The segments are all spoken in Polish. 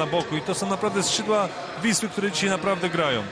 na boku i to są naprawdę skrzydła Wisły, które dzisiaj naprawdę grają.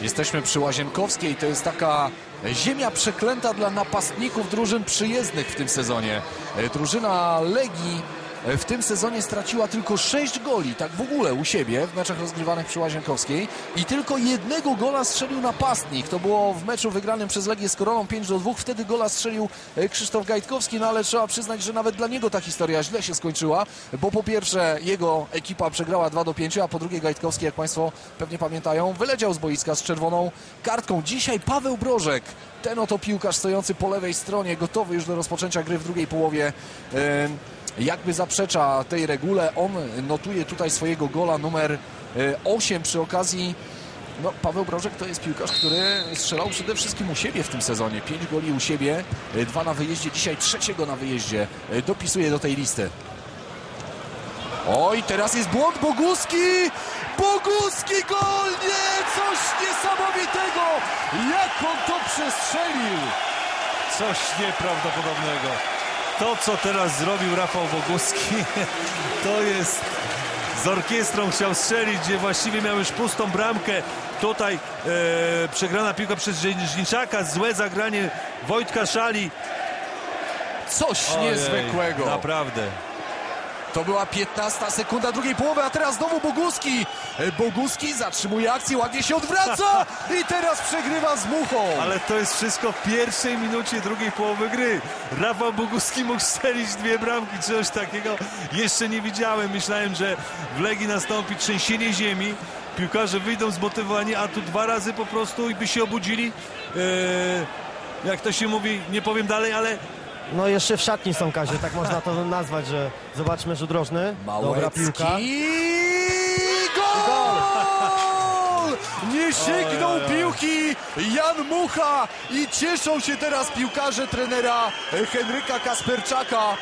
Jesteśmy przy Łazienkowskiej. To jest taka ziemia przeklęta dla napastników drużyn przyjezdnych w tym sezonie. E, Drużyna Legii w tym sezonie straciła tylko 6 goli, tak w ogóle u siebie w meczach rozgrywanych przy Łazienkowskiej i tylko jednego gola strzelił napastnik. To było w meczu wygranym przez Legię z Koroną 5 do 2. Wtedy gola strzelił e, Krzysztof Gajtkowski, no ale trzeba przyznać, że nawet dla niego ta historia źle się skończyła, bo po pierwsze jego ekipa przegrała 2 do 5, a po drugie Gajtkowski, jak Państwo pewnie pamiętają, wyleciał z boiska z czerwoną kartką. Dzisiaj Paweł Brożek, ten oto piłkarz stojący po lewej stronie, gotowy już do rozpoczęcia gry w drugiej połowie. Jakby zaprzecza tej regule. On notuje tutaj swojego gola numer 8 przy okazji. No, Paweł Brożek to jest piłkarz, który strzelał przede wszystkim u siebie w tym sezonie. 5 goli u siebie, e, dwa na wyjeździe, dzisiaj trzeciego na wyjeździe. E, Dopisuje do tej listy. Oj, teraz jest błąd Boguski! Boguski gol! Nie! Coś niesamowitego! Jak on to przestrzelił! Coś nieprawdopodobnego. To, co teraz zrobił Rafał Boguski, to jest z orkiestrą chciał strzelić, gdzie właściwie miał już pustą bramkę. Tutaj e, przegrana piłka przez Żniczaka, złe zagranie Wojtka Szali. Coś Ojej, niezwykłego. Naprawdę. To była 15 sekunda drugiej połowy, a teraz znowu Boguski. E, Boguski zatrzymuje akcję, ładnie się odwraca i teraz przegrywa z Muchą. Ale to jest wszystko w pierwszej minucie drugiej połowy gry. Rafał Boguski mógł strzelić dwie bramki, coś takiego jeszcze nie widziałem. Myślałem, że w Legii nastąpi trzęsienie ziemi. Piłkarze wyjdą zmotywowani, a tu dwa razy po prostu i by się obudzili. Eee, jak to się mówi, nie powiem dalej, ale No jeszcze w szatni są Kazie, tak można to nazwać, że zobaczmy rzut rożny. Dobra piłka. Gol! Nie sięgnął piłki Jan Mucha i cieszą się teraz piłkarze trenera Henryka Kasperczaka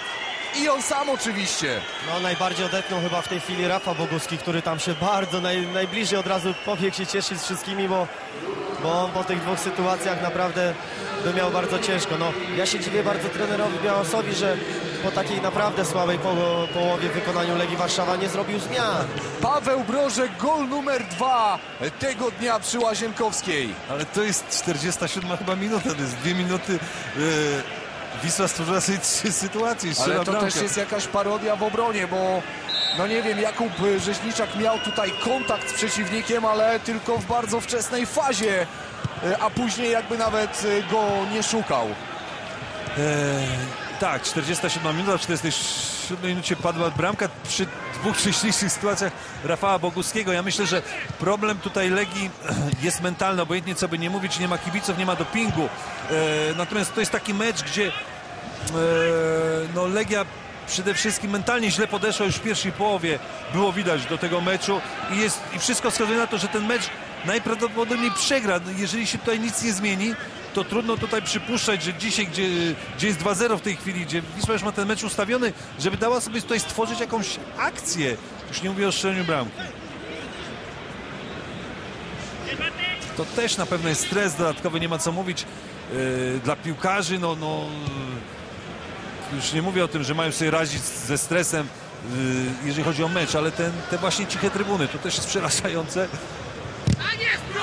i on sam oczywiście. No najbardziej odetnął chyba w tej chwili Rafa Boguski, który tam się bardzo naj, najbliżej od razu pobiegł się cieszyć z wszystkimi, bo, bo on po tych dwóch sytuacjach naprawdę by miał bardzo ciężko. No, ja się dziwię bardzo trenerowi Białosowi, że po takiej naprawdę słabej po, połowie w wykonaniu Legii Warszawa nie zrobił zmian. Paweł Brożek, gol numer dwa tego dnia przy Łazienkowskiej. Ale to jest 47 chyba minuta, to jest dwie minuty. E, Wisła stworzyła sobie trzy sytuacje. Ale to bramkę. też jest jakaś parodia w obronie, bo no nie wiem, Jakub Rzeźniczak miał tutaj kontakt z przeciwnikiem, ale tylko w bardzo wczesnej fazie, e, a później jakby nawet e, go nie szukał. Eee, tak, 47 minuta, w 47 minucie padła bramka przy dwóch szczęśliwszych sytuacjach Rafała Boguskiego. Ja myślę, że problem tutaj Legii jest mentalny, obojętnie co by nie mówić, nie ma kibiców, nie ma dopingu. Eee, natomiast to jest taki mecz, gdzie eee, no Legia przede wszystkim mentalnie źle podeszła już w pierwszej połowie. Było widać do tego meczu i, jest, i wszystko wskazuje na to, że ten mecz najprawdopodobniej przegra. Jeżeli się tutaj nic nie zmieni, to trudno tutaj przypuszczać, że dzisiaj, gdzie, gdzie jest 2-0 w tej chwili, gdzie Wisła już ma ten mecz ustawiony, żeby dała sobie tutaj stworzyć jakąś akcję. Już nie mówię o strzeleniu bramki. To też na pewno jest stres dodatkowy, nie ma co mówić yy, dla piłkarzy. No, no, już nie mówię o tym, że mają sobie radzić ze stresem, yy, jeżeli chodzi o mecz, ale ten, te właśnie ciche trybuny, to też jest przerażające.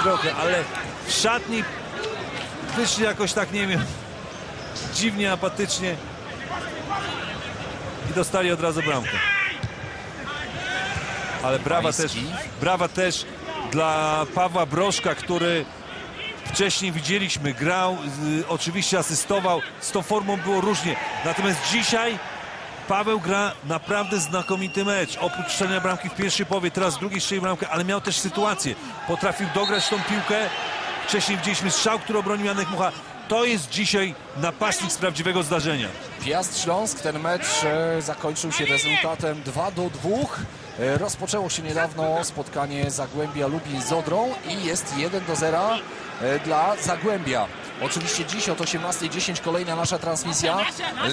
Trochę, ale szatni wyszli jakoś tak, nie wiem, dziwnie, apatycznie i dostali od razu bramkę. Ale brawa też, brawa też dla Pawła Broszka, który wcześniej widzieliśmy, grał, y, oczywiście asystował, z tą formą było różnie. Natomiast dzisiaj Paweł gra naprawdę znakomity mecz. Oprócz strzelenia bramki w pierwszej połowie, teraz w drugiej strzelił bramkę, ale miał też sytuację. Potrafił dograć tą piłkę. Wcześniej widzieliśmy strzał, który obronił Janek Mucha. To jest dzisiaj napastnik z prawdziwego zdarzenia. Piast Śląsk, ten mecz e, zakończył się rezultatem 2 do 2. E, rozpoczęło się niedawno spotkanie Zagłębia Lubin z Odrą i jest 1 do 0 e, dla Zagłębia. Oczywiście dziś od 18.10 kolejna nasza transmisja.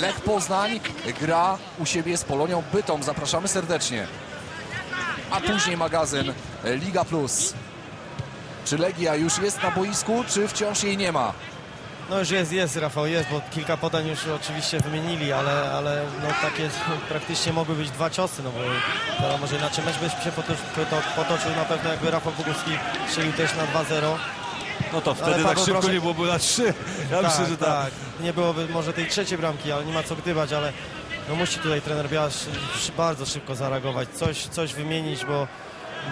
Lech Poznań gra u siebie z Polonią Bytom. Zapraszamy serdecznie. A później magazyn e, Liga Plus. Czy Legia już jest na boisku, czy wciąż jej nie ma? No już jest, jest Rafał, jest, bo kilka podań już oczywiście wymienili, ale, ale no takie praktycznie mogły być dwa ciosy, no bo to może inaczej mecz by się potoczył, potoczył na pewno jakby Rafał Boguski strzelił też na 2-0. No to wtedy tak szybko Brożek- nie byłoby na trzy. Ja myślę, że tak. tak. Nie byłoby może tej trzeciej bramki, ale nie ma co gdybać, ale no musi tutaj trener Biasz szy- bardzo szybko zareagować, coś, coś wymienić, bo,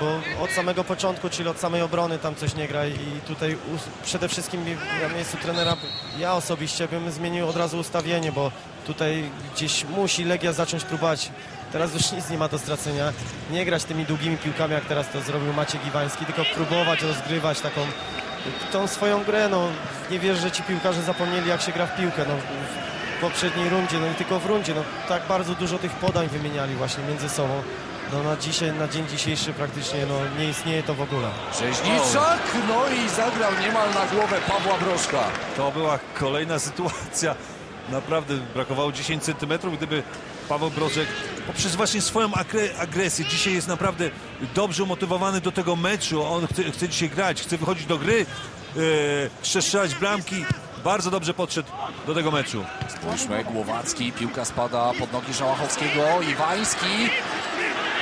bo od samego początku, czyli od samej obrony tam coś nie gra i tutaj przede wszystkim na miejscu trenera ja osobiście bym zmienił od razu ustawienie, bo tutaj gdzieś musi Legia zacząć próbować Teraz już nic nie ma do stracenia. Nie grać tymi długimi piłkami, jak teraz to zrobił Maciek Iwański, tylko próbować rozgrywać taką tą swoją grę. No, nie wierzę, że ci piłkarze zapomnieli, jak się gra w piłkę. No, w poprzedniej rundzie, no i tylko w rundzie. No, tak bardzo dużo tych podań wymieniali właśnie między sobą. No, na, dzisiaj, na dzień dzisiejszy praktycznie no, nie istnieje to w ogóle. Rzeźniczak, no i zagrał niemal na głowę Pawła Brożka. To była kolejna sytuacja. Naprawdę brakowało 10 centymetrów, gdyby Paweł Brożek poprzez właśnie swoją agre- agresję dzisiaj jest naprawdę dobrze umotywowany do tego meczu. On chce, chce dzisiaj grać, chce wychodzić do gry, yy, chce strzelać bramki. Bardzo dobrze podszedł do tego meczu. Spójrzmy, Głowacki, piłka spada pod nogi Żałachowskiego, Iwański.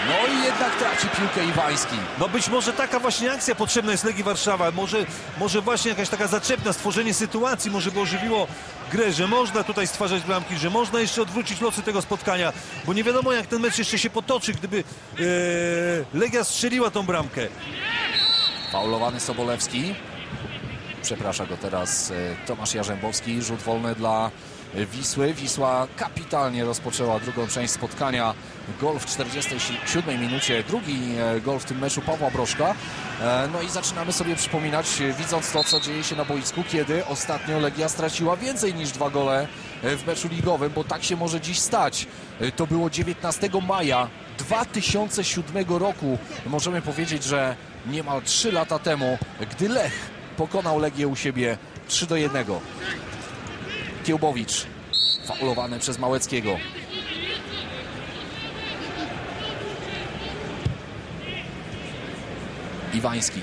No i jednak traci piłkę Iwański. No być może taka właśnie akcja potrzebna jest Legii Warszawa. Może, może właśnie jakaś taka zaczepna, stworzenie sytuacji może by ożywiło grę, że można tutaj stwarzać bramki, że można jeszcze odwrócić losy tego spotkania, bo nie wiadomo jak ten mecz jeszcze się potoczy, gdyby e, Legia strzeliła tą bramkę. Faulowany Sobolewski. Przeprasza go teraz e, Tomasz Jarzębowski. Rzut wolny dla e, Wisły. Wisła kapitalnie rozpoczęła drugą część spotkania. Gol w 47 minucie. Drugi e, gol w tym meczu Pawła Brożka. E, No i zaczynamy sobie przypominać, e, widząc to, co dzieje się na boisku, kiedy ostatnio Legia straciła więcej niż dwa gole w meczu ligowym, bo tak się może dziś stać. To było 19 maja 2007 roku. Możemy powiedzieć, że niemal 3 lata temu, gdy Lech pokonał Legię u siebie 3 do 1. Kiełbowicz faulowany przez Małeckiego. Iwański.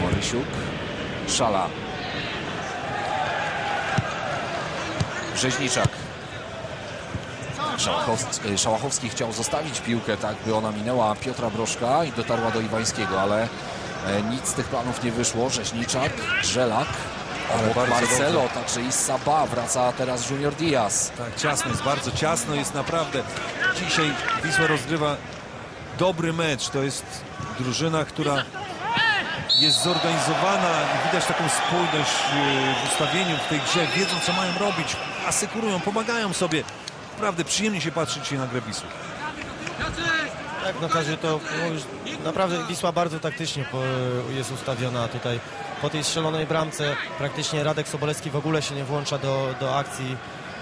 Borysiuk. Szala. Rzeźniczak. Szałachowski, Szałachowski chciał zostawić piłkę tak, by ona minęła Piotra Brożka i dotarła do Iwańskiego, ale e, nic z tych planów nie wyszło. Rzeźniczak, Żelak, Ale Marcelo, dobrze. także i Saba, wraca teraz Junior Diaz. Tak, ciasno jest, bardzo ciasno jest naprawdę. Dzisiaj Wisła rozgrywa dobry mecz. To jest drużyna, która jest zorganizowana i widać taką spójność e, w ustawieniu w tej grze. Wiedzą, co mają robić, asekurują, pomagają sobie. Naprawdę przyjemnie się patrzy dzisiaj na grę Wisły. Tak, no każdy to naprawdę Wisła bardzo taktycznie jest ustawiona tutaj. Po tej strzelonej bramce praktycznie Radek Sobolewski w ogóle się nie włącza do, do akcji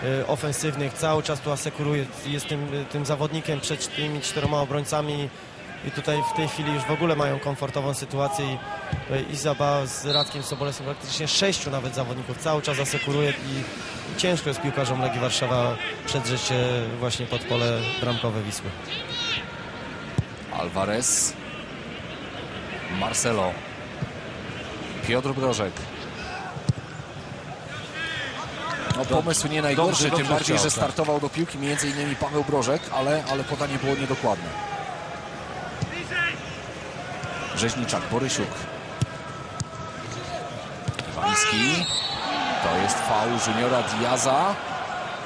e, ofensywnych. Cały czas tu asekuruje, jest tym, tym zawodnikiem przed tymi czteroma obrońcami i tutaj w tej chwili już w ogóle mają komfortową sytuację i e, Izaba z Radkiem Sobolewskim praktycznie sześciu nawet zawodników cały czas asekuruje i ciężko jest piłkarzom Legii Warszawa przedrzeć się właśnie pod pole bramkowe Wisły. Alvarez, Marcelo, Piotr Brożek. No, pomysł nie najgorszy, dobrze, tym bardziej, chciał, że tak. startował do piłki między innymi Paweł Brożek, ale, ale podanie było niedokładne. Rzeźniczak, Borysiuk. Iwański. To jest faul Juniora Diaza.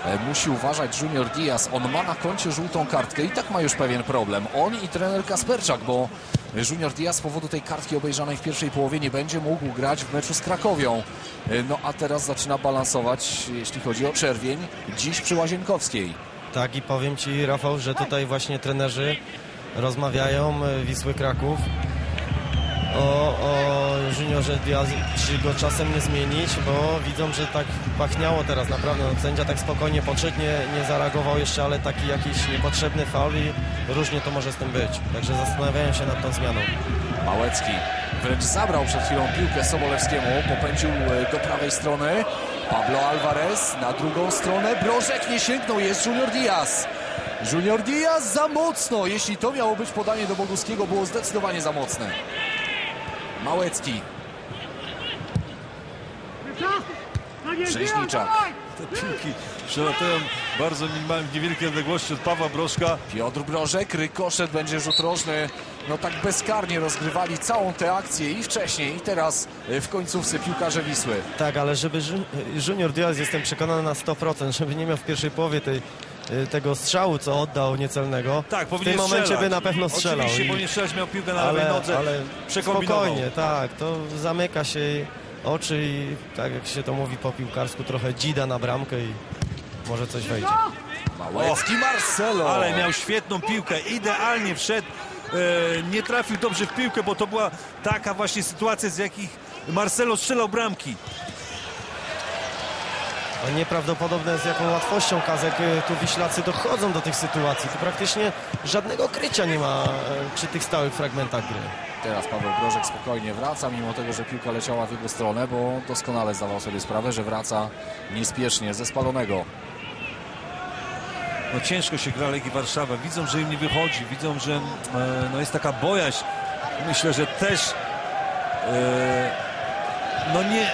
E, Musi uważać Junior Diaz. On ma na koncie żółtą kartkę i tak ma już pewien problem. On i trener Kasperczak, bo Junior Diaz z powodu tej kartki obejrzanej w pierwszej połowie nie będzie mógł grać w meczu z Krakowią. E, No a teraz zaczyna balansować, jeśli chodzi o czerwień, dziś przy Łazienkowskiej. Tak i powiem Ci Rafał, że tutaj właśnie trenerzy rozmawiają e, Wisły Kraków o, o juniorze Diaz, czy go czasem nie zmienić, bo widzą, że tak pachniało teraz naprawdę. No, sędzia tak spokojnie podszedł, nie, nie zareagował jeszcze, ale taki jakiś niepotrzebny faul i różnie to może z tym być. Także zastanawiają się nad tą zmianą. Małecki wręcz zabrał przed chwilą piłkę Sobolewskiemu, popędził e, do prawej strony. Pablo Alvarez na drugą stronę. Brożek nie sięgnął, jest Junior Diaz. Junior Diaz za mocno. Jeśli to miało być podanie do Boguskiego, było zdecydowanie za mocne. Małecki. Rzeźniczak. Te piłki przelatują bardzo minimalnie, w niewielkiej odległości od Pawła Brożka. Piotr Brożek, rykoszet, będzie rzut rożny. No tak bezkarnie rozgrywali całą tę akcję i wcześniej, i teraz w końcówce piłkarze Wisły. Tak, ale żeby Ju- Junior Diaz, jestem przekonany na 100%, żeby nie miał w pierwszej połowie tej, tego strzału, co oddał niecelnego. Tak, w tym momencie strzelać. by na pewno strzelał. Oczywiście powinien strzelać, miał piłkę na lewej ale, nodze, ale spokojnie, tak, to zamyka się oczy i tak jak się to mówi po piłkarsku, trochę dzida na bramkę i może coś wejdzie. Małecki Marcelo. Ale miał świetną piłkę, idealnie wszedł. E, nie trafił dobrze w piłkę, bo to była taka właśnie sytuacja, z jakich Marcelo strzelał bramki. No nieprawdopodobne z jaką łatwością Kazek y, tu Wiślacy dochodzą do tych sytuacji. Tu praktycznie żadnego krycia nie ma e, przy tych stałych fragmentach gry. Teraz Paweł Brożek spokojnie wraca, mimo tego, że piłka leciała w jego stronę, bo doskonale zdawał sobie sprawę, że wraca niespiesznie ze spalonego. No ciężko się gra Legii Warszawa. Widzą, że im nie wychodzi. Widzą, że e, no jest taka bojaźń. Myślę, że też e, no nie,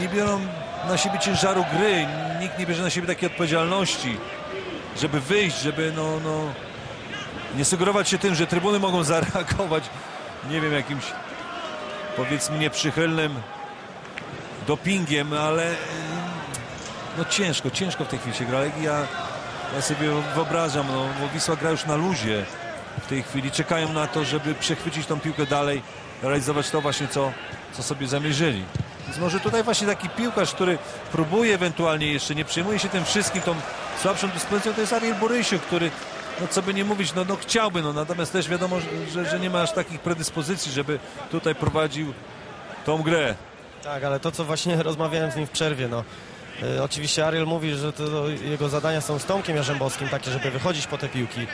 nie biorą na siebie ciężaru gry. Nikt nie bierze na siebie takiej odpowiedzialności, żeby wyjść, żeby no, no nie sugerować się tym, że trybuny mogą zareagować nie wiem, jakimś powiedzmy nieprzychylnym dopingiem, ale no ciężko, ciężko w tej chwili się gra. Legia ja sobie wyobrażam, no, bo Wisła gra już na luzie w tej chwili. Czekają na to, żeby przechwycić tą piłkę dalej, realizować to właśnie, co, co sobie zamierzyli. Więc może tutaj właśnie taki piłkarz, który próbuje ewentualnie jeszcze, nie przejmuje się tym wszystkim, tą słabszą dyspozycją, to jest Ariel Borysiu, który, no co by nie mówić, no, no chciałby, no natomiast też wiadomo, że, że nie ma aż takich predyspozycji, żeby tutaj prowadził tą grę. Tak, ale to co właśnie rozmawiałem z nim w przerwie, no. Y, oczywiście Ariel mówi, że to, to jego zadania są z Tomkiem Jarzębowskim takie, żeby wychodzić po te piłki.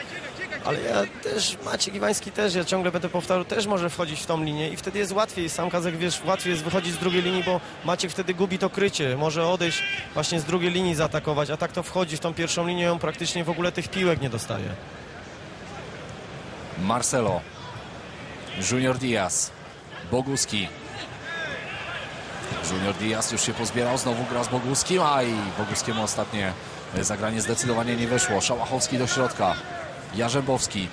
Ale ja też, Maciek Iwański też, ja ciągle będę powtarzał, też może wchodzić w tą linię i wtedy jest łatwiej. Sam Kazek, wiesz, łatwiej jest wychodzić z drugiej linii, bo Maciek wtedy gubi to krycie. Może odejść właśnie z drugiej linii zaatakować, a tak to wchodzi w tą pierwszą linię, on praktycznie w ogóle tych piłek nie dostaje. Marcelo. Junior Diaz. Boguski. Junior Diaz już się pozbierał, znowu gra z Boguskim, a i Boguskiemu ostatnie zagranie zdecydowanie nie weszło. Szałachowski do środka. Jarzębowski.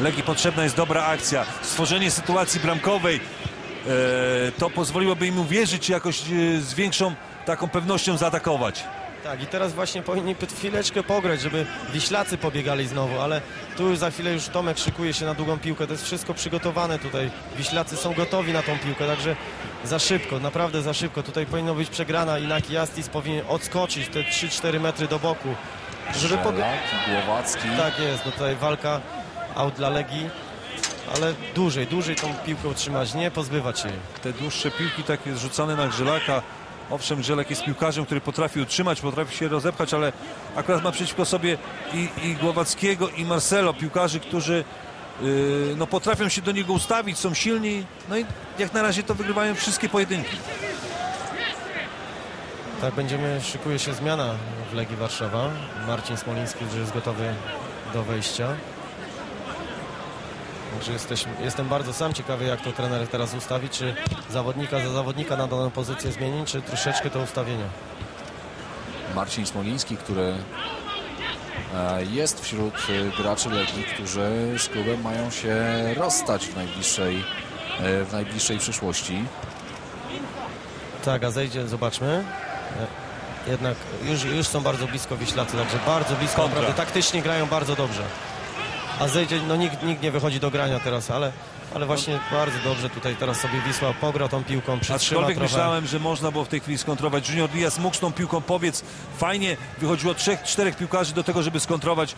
Legii potrzebna jest dobra akcja, stworzenie sytuacji bramkowej. E, to pozwoliłoby im uwierzyć i jakoś e, z większą taką pewnością zaatakować. Tak, i teraz właśnie powinni chwileczkę pograć, żeby Wiślacy pobiegali znowu, ale tu za chwilę już Tomek szykuje się na długą piłkę, to jest wszystko przygotowane tutaj. Wiślacy są gotowi na tą piłkę, także za szybko, naprawdę za szybko. Tutaj powinno być przegrana, Inaki Jastis powinien odskoczyć te 3-4 metry do boku, żeby pog- Żelak i Głowacki. Tak jest, no tutaj walka out dla Legii, ale dłużej, dłużej tą piłkę utrzymać, nie pozbywać się jej. Te dłuższe piłki takie zrzucane na Grzelaka. Owszem, Grzelak jest piłkarzem, który potrafi utrzymać, potrafi się rozepchać, ale akurat ma przeciwko sobie i, i Głowackiego, i Marcelo, piłkarzy, którzy yy, no, potrafią się do niego ustawić, są silni. No i jak na razie to wygrywają wszystkie pojedynki. Tak, będziemy, szykuje się zmiana w Legii Warszawa. Marcin Smoliński już jest gotowy do wejścia. Także jesteśmy, jestem bardzo sam ciekawy, jak to trener teraz ustawi, czy zawodnika za zawodnika na daną pozycję zmieni, czy troszeczkę to ustawienie. Marcin Smoliński, który e, jest wśród e, graczy Legii, którzy z klubem mają się rozstać w najbliższej, e, w najbliższej przyszłości. Tak, a zejdzie, zobaczmy. Jednak już, już są bardzo blisko Wiślacy, także bardzo blisko, Kontra. naprawdę taktycznie grają bardzo dobrze. A zejdzie, no nikt, nikt nie wychodzi do grania teraz, ale, ale właśnie bardzo dobrze tutaj teraz sobie Wisła pogra tą piłką, przytrzyma Aczkolwiek trochę. myślałem, że można było w tej chwili skontrować. Junior Diaz mógł z tą piłką powiedz. Fajnie wychodziło trzech, czterech piłkarzy do tego, żeby skontrować,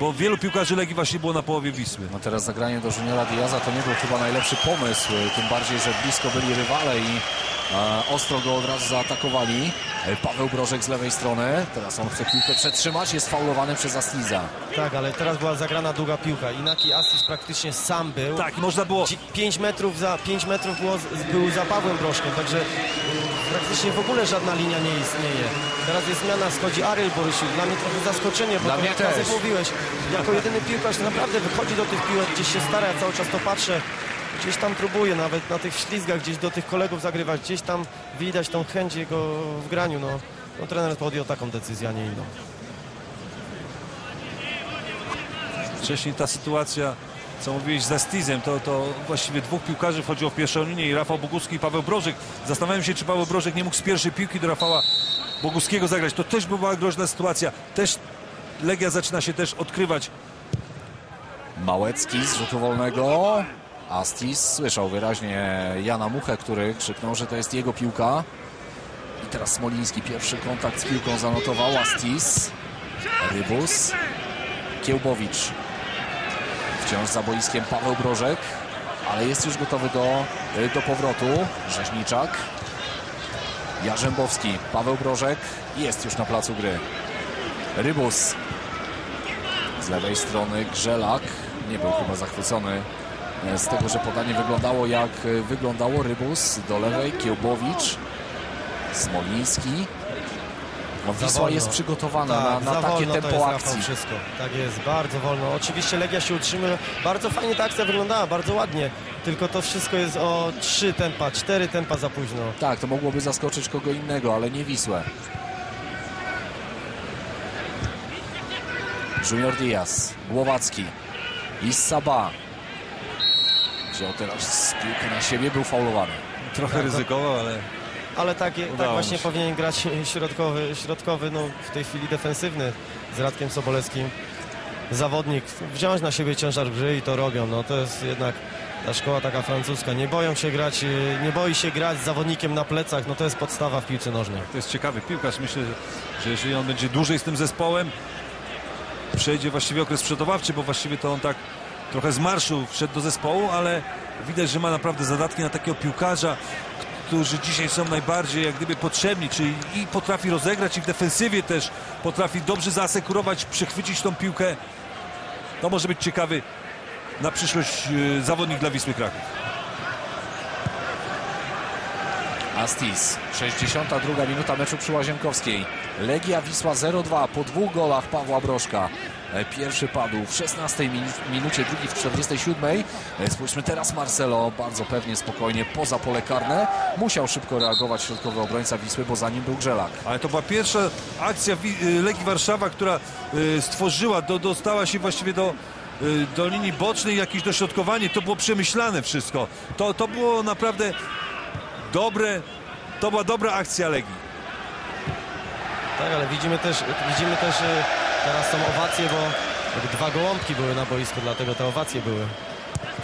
bo wielu piłkarzy Legii właśnie było na połowie Wisły. No teraz zagranie do Juniora Diaza to nie był chyba najlepszy pomysł, tym bardziej, że blisko byli rywale i ostro go od razu zaatakowali. E, Paweł Brożek z lewej strony, teraz on chce piłkę przetrzymać, jest faulowany przez Asliza. Tak, ale teraz była zagrana długa piłka. Inaki Assis praktycznie sam był. Tak, można było 5 metrów za 5 metrów było, był za Pawłem Broszkiem, także praktycznie w ogóle żadna linia nie istnieje. Teraz jest zmiana, schodzi Ariel Borysiuk. Dla mnie trochę zaskoczenie, bo Dla to mnie jak też. mówiłeś, jako jedyny piłkarz naprawdę wychodzi do tych piłek, gdzieś się stara, ja cały czas to patrzę. Gdzieś tam próbuje nawet na tych ślizgach gdzieś do tych kolegów zagrywać, gdzieś tam widać tą chęć jego w graniu, no. No trener podjął taką decyzję, a nie inną. Wcześniej ta sytuacja, co mówiłeś z Astizem, to, to właściwie dwóch piłkarzy wchodziło w pierwszą linię i Rafał Boguski i Paweł Brożek. Zastanawiam się, czy Paweł Brożek nie mógł z pierwszej piłki do Rafała Boguskiego zagrać. To też by była groźna sytuacja. Też Legia zaczyna się też odkrywać. Małecki z rzutu wolnego. Astis słyszał wyraźnie Jana Muchę, który krzyknął, że to jest jego piłka. I teraz Smoliński pierwszy kontakt z piłką zanotował. Astis, Rybus, Kiełbowicz. Wciąż za boiskiem Paweł Brożek, ale jest już gotowy do, do powrotu. Rzeźniczak, Jarzębowski, Paweł Brożek jest już na placu gry. Rybus z lewej strony Grzelak nie był chyba zachwycony z tego, że podanie wyglądało jak e, wyglądało. Rybus do lewej, Kiełbowicz, Smoliński. No, Wisła jest przygotowana Tak, na, na takie wolno to tempo jest, akcji. wszystko. Tak jest, bardzo wolno. Oczywiście Legia się utrzymuje. Bardzo fajnie ta akcja wyglądała, bardzo ładnie. Tylko to wszystko jest o 3 tempa, 4 tempa za późno. Tak, to mogłoby zaskoczyć kogo innego, ale nie Wisłę. Junior Diaz, Głowacki, Issaba. Wziął teraz piłkę na siebie, był faulowany. Trochę Tak, ryzykował, ale Ale tak, tak właśnie się. powinien grać środkowy, środkowy, no w tej chwili defensywny z Radkiem Sobolewskim. Zawodnik, wziąć na siebie ciężar gry i to robią. No to jest jednak ta szkoła taka francuska. Nie boją się grać, y, nie boi się grać z zawodnikiem na plecach. No to jest podstawa w piłce nożnej. to jest ciekawy piłkarz. Myślę, że jeżeli on będzie dłużej z tym zespołem, przejdzie właściwie okres przygotowawczy, bo właściwie to on tak trochę z marszu wszedł do zespołu, ale widać, że ma naprawdę zadatki na takiego piłkarza, którzy dzisiaj są najbardziej jak gdyby potrzebni, czyli i potrafi rozegrać i w defensywie też potrafi dobrze zaasekurować, przechwycić tą piłkę. To może być ciekawy na przyszłość y, zawodnik dla Wisły Kraków. Astis, 62 minuta meczu przy Łazienkowskiej. Legia Wisła 0-2 po dwóch golach Pawła Brożka. E, Pierwszy padł w 16 minu- minucie, drugi w 47. E, Spójrzmy teraz Marcelo, bardzo pewnie, spokojnie, poza pole karne. Musiał szybko reagować środkowy obrońca Wisły, bo za nim był Grzelak. Ale to była pierwsza akcja y, Legii Warszawa, która y, stworzyła, do, dostała się właściwie do, y, do linii bocznej, jakieś dośrodkowanie. To było przemyślane wszystko. To, to było naprawdę dobre, to była dobra akcja Legii. Tak, ale widzimy też, widzimy też y, teraz są owacje, bo dwa gołąbki były na boisku, dlatego te owacje były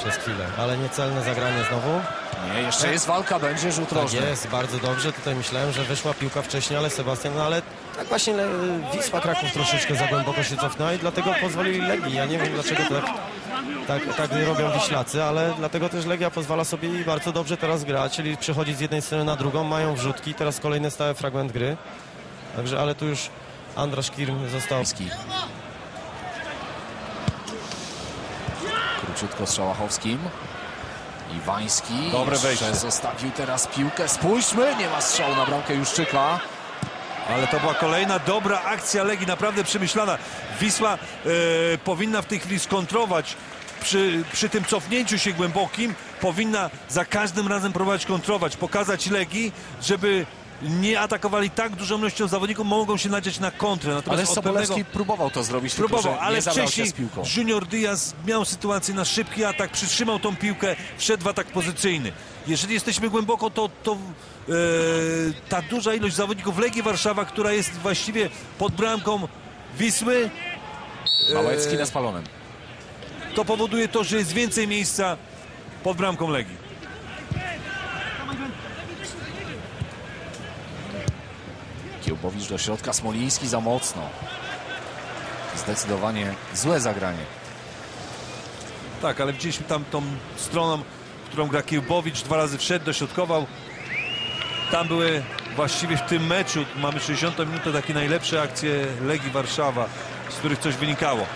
przez chwilę. Ale niecelne zagranie znowu. Nie, jeszcze jest walka, będzie rzut Tak rożny. jest, bardzo dobrze. Tutaj myślałem, że wyszła piłka wcześniej, ale Sebastian, no ale tak właśnie le, Wisła Kraków troszeczkę za głęboko się cofnęła i dlatego pozwolili Legii. Ja nie wiem dlaczego tak, tak, tak robią Wiślacy, ale dlatego też Legia pozwala sobie i bardzo dobrze teraz grać, czyli przechodzić z jednej strony na drugą, mają wrzutki, teraz kolejny stały fragment gry. Także, ale tu już Andrasz Kirm został Króciutko z Szałachowskim. Iwański. Dobre wejście. Zostawił teraz piłkę. Spójrzmy, nie ma strzału na bramkę Juszczyka. Ale to była kolejna dobra akcja Legii, naprawdę przemyślana. Wisła e, powinna w tej chwili skontrować przy, przy tym cofnięciu się głębokim, powinna za każdym razem próbować kontrować, pokazać Legii, żeby nie atakowali tak dużą ilością zawodników, mogą się nadzieć na kontrę. Natomiast Ale Sobolewski pewnego... próbował to zrobić, Próbował, tylko, ale wcześniej z piłką. Junior Diaz miał sytuację na szybki atak, przytrzymał tą piłkę, wszedł w atak pozycyjny. Jeżeli jesteśmy głęboko, to, to e, ta duża ilość zawodników Legii Warszawa, która jest właściwie pod bramką Wisły, Małecki na spalonym. to powoduje to, że jest więcej miejsca pod bramką Legii. Kiełbowicz do środka, Smoliński za mocno. Zdecydowanie złe zagranie. Tak, ale widzieliśmy tam tą stroną, którą gra Kiełbowicz, dwa razy wszedł, dośrodkował. Tam były właściwie w tym meczu, mamy 60 minutę, takie najlepsze akcje Legii Warszawa, z których coś wynikało.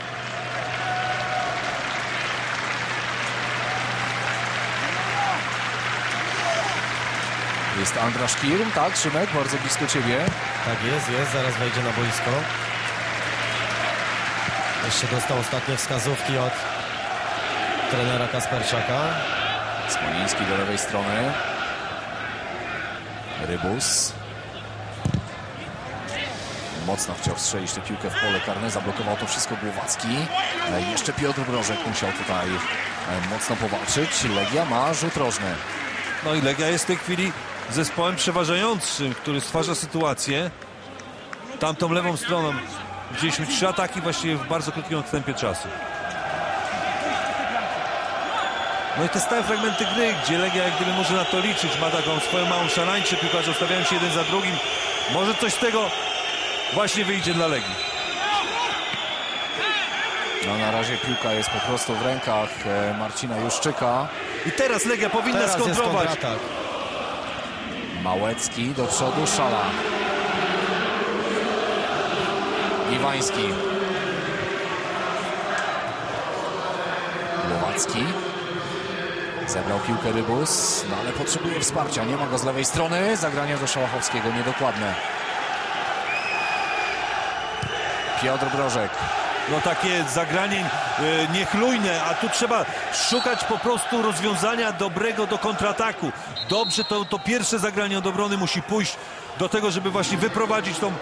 Jest Andrasz Kirm, tak, Szymek, bardzo blisko ciebie. Tak jest, jest, zaraz wejdzie na boisko. Jeszcze dostał ostatnie wskazówki od trenera Kasperczaka. Smoliński do lewej strony. Rybus. Mocno chciał strzelić tę piłkę w pole karne, zablokował to wszystko Głowacki. E, Jeszcze Piotr Brożek musiał tutaj e, mocno powalczyć. Legia ma rzut rożny. No i Legia jest w tej chwili zespołem przeważającym, który stwarza sytuację. Tamtą lewą stroną widzieliśmy trzy ataki właściwie w bardzo krótkim odstępie czasu. No i te stałe fragmenty gry, gdzie Legia jak gdyby może na to liczyć, ma taką swoją małą szarańczę, piłkarze ustawiają się jeden za drugim. Może coś z tego właśnie wyjdzie dla Legii. No na razie piłka jest po prostu w rękach e, Marcina Juszczyka. I teraz Legia powinna Teraz jest skontrować. Małecki do przodu, Szala. Iwański. Głowacki. Zebrał piłkę Rybus, no ale potrzebuje wsparcia. Nie ma go z lewej strony. Zagranie do Szałachowskiego, niedokładne. Piotr Brożek. No takie zagranie e, niechlujne, a tu trzeba szukać po prostu rozwiązania dobrego do kontrataku. Dobrze to, to pierwsze zagranie od obrony musi pójść do tego, żeby właśnie wyprowadzić tą,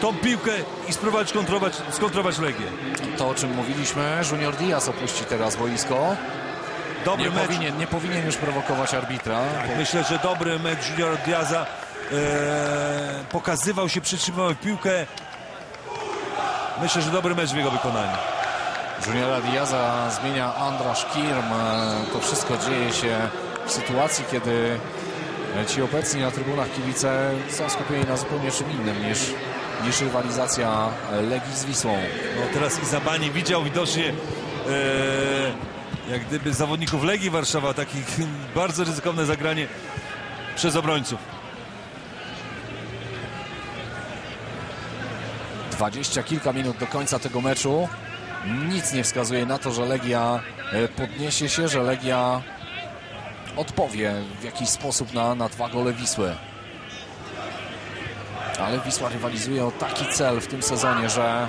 tą piłkę i spróbować kontrować, skontrować Legię. To o czym mówiliśmy, Junior Diaz opuści teraz boisko. Dobry Nie mecz. powinien, nie powinien już prowokować arbitra. Myślę, że dobry mecz Junior Diaza e, pokazywał się, przytrzymywał piłkę. Myślę, że dobry mecz w jego wykonaniu. Juniora Diaza zmienia Andrasz Kirm. To wszystko dzieje się w sytuacji, kiedy ci obecni na trybunach kibice są skupieni na zupełnie czym innym niż, niż rywalizacja Legii z Wisłą. No teraz Izabani widział widocznie e, jak gdyby zawodników Legii Warszawa, takie bardzo ryzykowne zagranie przez obrońców. 20 kilka minut do końca tego meczu. Nic nie wskazuje na to, że Legia e, podniesie się, że Legia odpowie w jakiś sposób na, na dwa gole Wisły. Ale Wisła rywalizuje o taki cel w tym sezonie, że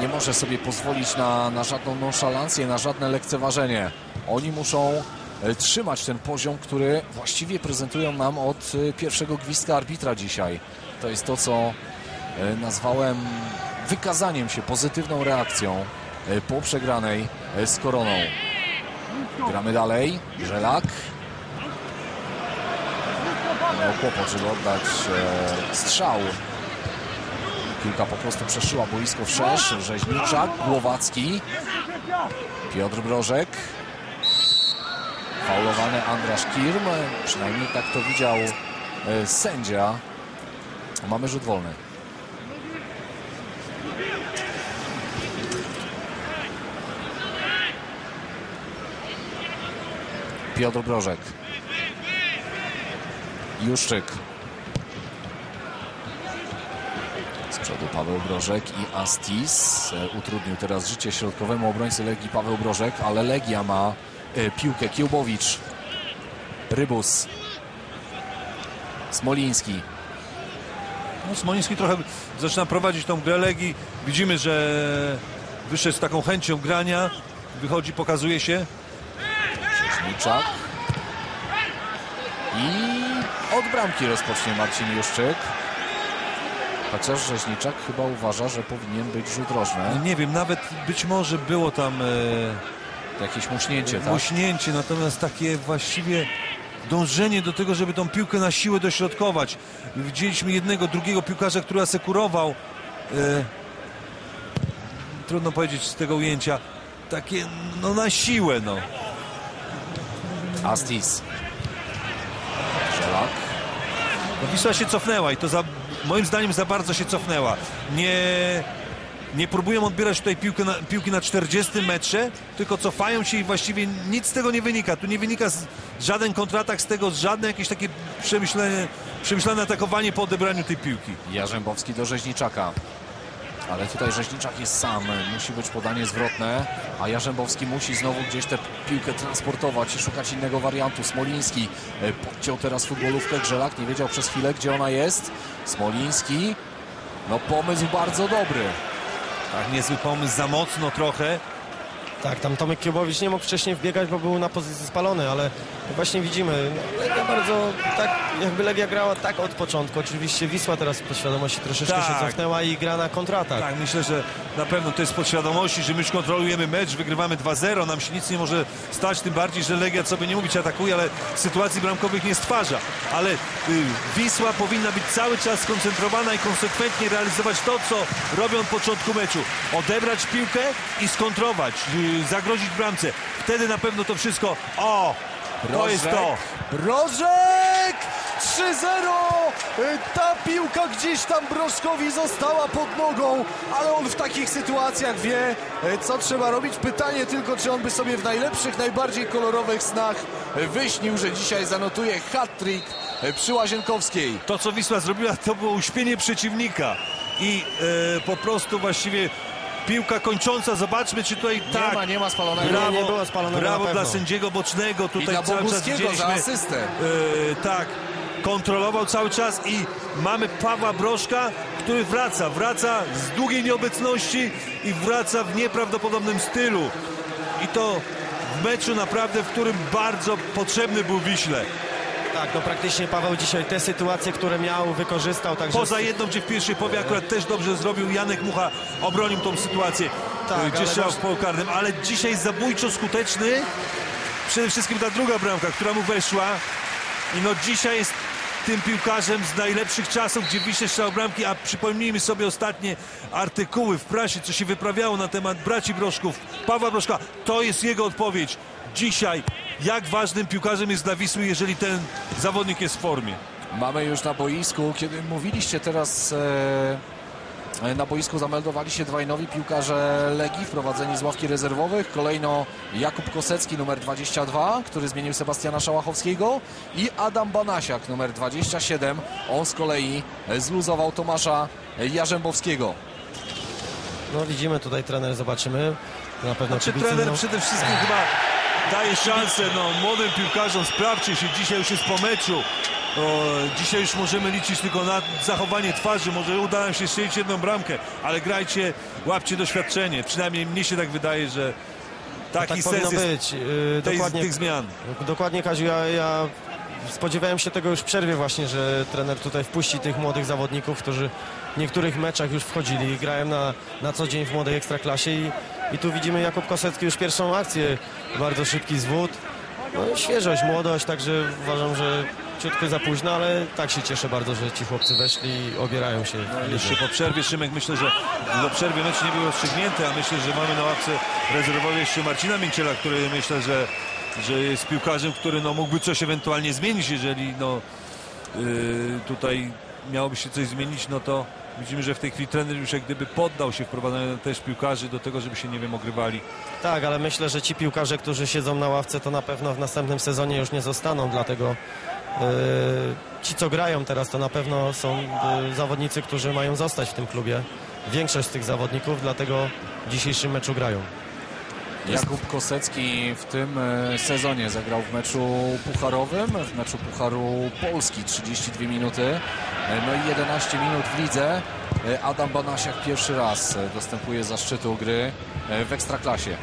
nie może sobie pozwolić na, na żadną nonszalancję, na żadne lekceważenie. Oni muszą e, trzymać ten poziom, który właściwie prezentują nam od e, pierwszego gwizdka arbitra dzisiaj. To jest to, co nazwałem wykazaniem się, pozytywną reakcją e, po przegranej e, z Koroną. Gramy dalej. Żelak. Miał kłopot, żeby oddać e, strzał. Piłka po prostu przeszyła boisko wszerz. Rzeźniczak, Głowacki. Piotr Brożek. Faulowany Andrasz Kirm. Przynajmniej tak to widział e, sędzia. Mamy rzut wolny. Piotr Brożek. Juszczyk. Z przodu Paweł Brożek i Astis. E, Utrudnił teraz życie środkowemu obrońcy Legii Paweł Brożek, ale Legia ma e, piłkę. Kiełbowicz. Rybus. Smoliński. No, Smoliński trochę zaczyna prowadzić tą grę Legii. Widzimy, że wyszedł z taką chęcią grania. Wychodzi, pokazuje się. Rzeźniczak. I od bramki rozpocznie Marcin Juszczyk. Chociaż Rzeźniczak chyba uważa, że powinien być rzut rożny. No, nie wiem, nawet być może było tam e, Jakieś muśnięcie, tak? muśnięcie, natomiast takie właściwie dążenie do tego, żeby tą piłkę na siłę dośrodkować. Widzieliśmy jednego, drugiego piłkarza, który asekurował. E, trudno powiedzieć z tego ujęcia. Takie, no na siłę, no. Astis. Żelak. No Wisła się cofnęła i to za, moim zdaniem za bardzo się cofnęła. Nie, nie próbują odbierać tutaj piłkę na, piłki na 40 metrze, tylko cofają się i właściwie nic z tego nie wynika. Tu nie wynika z, żaden kontratak z tego, żadne jakieś takie przemyślane, przemyślane atakowanie po odebraniu tej piłki. Jarzębowski do Rzeźniczaka. Ale tutaj Rzeźniczak jest sam, musi być podanie zwrotne, a Jarzębowski musi znowu gdzieś tę piłkę transportować i szukać innego wariantu. Smoliński e, podciął teraz futbolówkę, Grzelak nie wiedział przez chwilę, gdzie ona jest. Smoliński, no pomysł bardzo dobry. Tak, niezły pomysł, za mocno trochę. Tak, tam Tomek Kiobowicz nie mógł wcześniej wbiegać, bo był na pozycji spalony, ale właśnie widzimy, Legia bardzo, tak jakby Legia grała tak od początku. Oczywiście Wisła teraz w podświadomości troszeczkę Tak. się cofnęła i gra na kontratak. Tak, myślę, że na pewno to jest podświadomości, że my już kontrolujemy mecz, wygrywamy 2-0, nam się nic nie może stać, tym bardziej, że Legia, co by nie mówić, atakuje, ale sytuacji bramkowych nie stwarza. Ale y, Wisła powinna być cały czas skoncentrowana i konsekwentnie realizować to, co robią od początku meczu. Odebrać piłkę i skontrować, y, zagrozić bramce. Wtedy na pewno to wszystko, o, to jest to. Brożek! 3-0! Y, Ta piłka gdzieś tam Brożkowi została pod nogą, ale on w takich sytuacjach wie, co trzeba robić. Pytanie tylko, czy on by sobie w najlepszych, najbardziej kolorowych snach wyśnił, że dzisiaj zanotuje hat-trick przy Łazienkowskiej. To, co Wisła zrobiła, to było uśpienie przeciwnika. I e, po prostu właściwie piłka kończąca. Zobaczmy, czy tutaj Nie tak. ma, nie ma spalonego. Brawo, nie było spalonego brawo dla sędziego bocznego. I Tutaj dla cały czas za asystę. e, tak, kontrolował cały czas i mamy Pawła Brożka, który wraca. Wraca z długiej nieobecności i wraca w nieprawdopodobnym stylu. I to w meczu naprawdę, w którym bardzo potrzebny był Wiśle. Tak, no praktycznie Paweł dzisiaj te sytuacje, które miał, wykorzystał. Także Poza jedną, gdzie w pierwszej połowie akurat też dobrze zrobił. Janek Mucha obronił tą sytuację, Tak, e, gdzie strzelał w polu karnym. Ale dzisiaj zabójczo skuteczny. Przede wszystkim ta druga bramka, która mu weszła. I no dzisiaj jest tym piłkarzem z najlepszych czasów, gdzie Wiśle strzelał bramki, a przypomnijmy sobie ostatnie artykuły w prasie, co się wyprawiało na temat braci Broszków, Pawła Broszka. To jest jego odpowiedź. Dzisiaj, jak ważnym piłkarzem jest dla Wisły, jeżeli ten zawodnik jest w formie. Mamy już na boisku, kiedy mówiliście teraz e, na boisku zameldowali się dwaj nowi piłkarze Legii wprowadzeni z ławki rezerwowych. Kolejno Jakub Kosecki numer 22, który zmienił Sebastiana Szałachowskiego i Adam Banasiak numer 27. On z kolei zluzował Tomasza Jarzębowskiego. No widzimy tutaj trener, zobaczymy. Na pewno Czy kibice, trener no, przede wszystkim chyba daje szansę no, młodym piłkarzom, sprawdźcie się, dzisiaj już jest po meczu. O, dzisiaj już możemy liczyć tylko na zachowanie twarzy, może uda nam się strzelić jedną bramkę, ale grajcie, łapcie doświadczenie. Przynajmniej mnie się tak wydaje, że taki tak powinno sens być. Yy, tej, dokładnie, tych zmian. dokładnie Kaziu, ja, ja spodziewałem się tego już w przerwie właśnie, że trener tutaj wpuści tych młodych zawodników, którzy w niektórych meczach już wchodzili, grają na, na co dzień w młodej ekstraklasie i, i tu widzimy Jakub Kosecki już pierwszą akcję, bardzo szybki zwód. No, świeżość, młodość, także uważam, że ciutko za późno, ale tak się cieszę bardzo, że ci chłopcy weszli i obierają się. lidze. Jeszcze po przerwie, Szymek, myślę, że do przerwy mecz nie był rozstrzygnięty, a myślę, że mamy na ławce rezerwowej jeszcze Marcina Mięciela, który myślę, że, że jest piłkarzem, który no, mógłby coś ewentualnie zmienić, jeżeli no, yy, tutaj miałoby się coś zmienić, no to widzimy, że w tej chwili trener już jak gdyby poddał się wprowadzaniu też piłkarzy do tego, żeby się, nie wiem, ogrywali. Tak, ale myślę, że ci piłkarze, którzy siedzą na ławce, to na pewno w następnym sezonie już nie zostaną, dlatego e, ci, co grają teraz, to na pewno są e, zawodnicy, którzy mają zostać w tym klubie. Większość z tych zawodników, dlatego w dzisiejszym meczu grają. Jakub Kosecki w tym e, sezonie zagrał w meczu pucharowym, w meczu Pucharu Polski 32 minuty, e, no i 11 minut w lidze. E, Adam Banasiak pierwszy raz dostępuje zaszczytu gry w Ekstraklasie.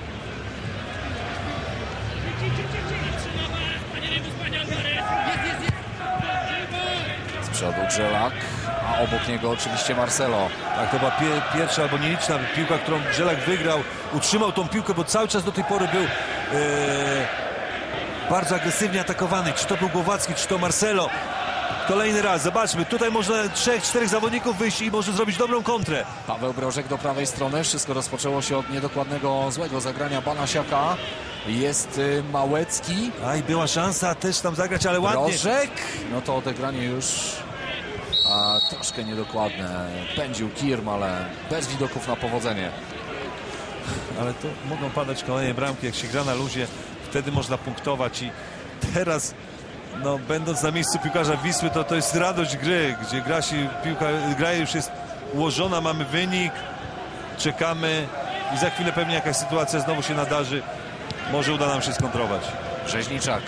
Z przodu Grzelak, a obok niego oczywiście Marcelo. Tak, to była pie, pierwsza albo nieliczna piłka, którą Grzelak wygrał. Utrzymał tą piłkę, bo cały czas do tej pory był e, bardzo agresywnie atakowany. Czy to był Głowacki, czy to Marcelo. Kolejny raz, zobaczmy, tutaj można trzech, czterech zawodników wyjść i może zrobić dobrą kontrę. Paweł Brożek do prawej strony. Wszystko rozpoczęło się od niedokładnego, złego zagrania Banasiaka. Jest y, Małecki. Aj, była szansa też tam zagrać, ale ładnie. Brożek. No to odegranie już a, troszkę niedokładne. Pędził Kirm, ale bez widoków na powodzenie. Ale to mogą padać kolejne bramki, jak się gra na luzie, wtedy można punktować i teraz, no będąc na miejscu piłkarza Wisły, to to jest radość gry, gdzie gra się, piłka, gra już jest ułożona, mamy wynik, czekamy i za chwilę pewnie jakaś sytuacja znowu się nadarzy, może uda nam się skontrować. Rzeźniczak.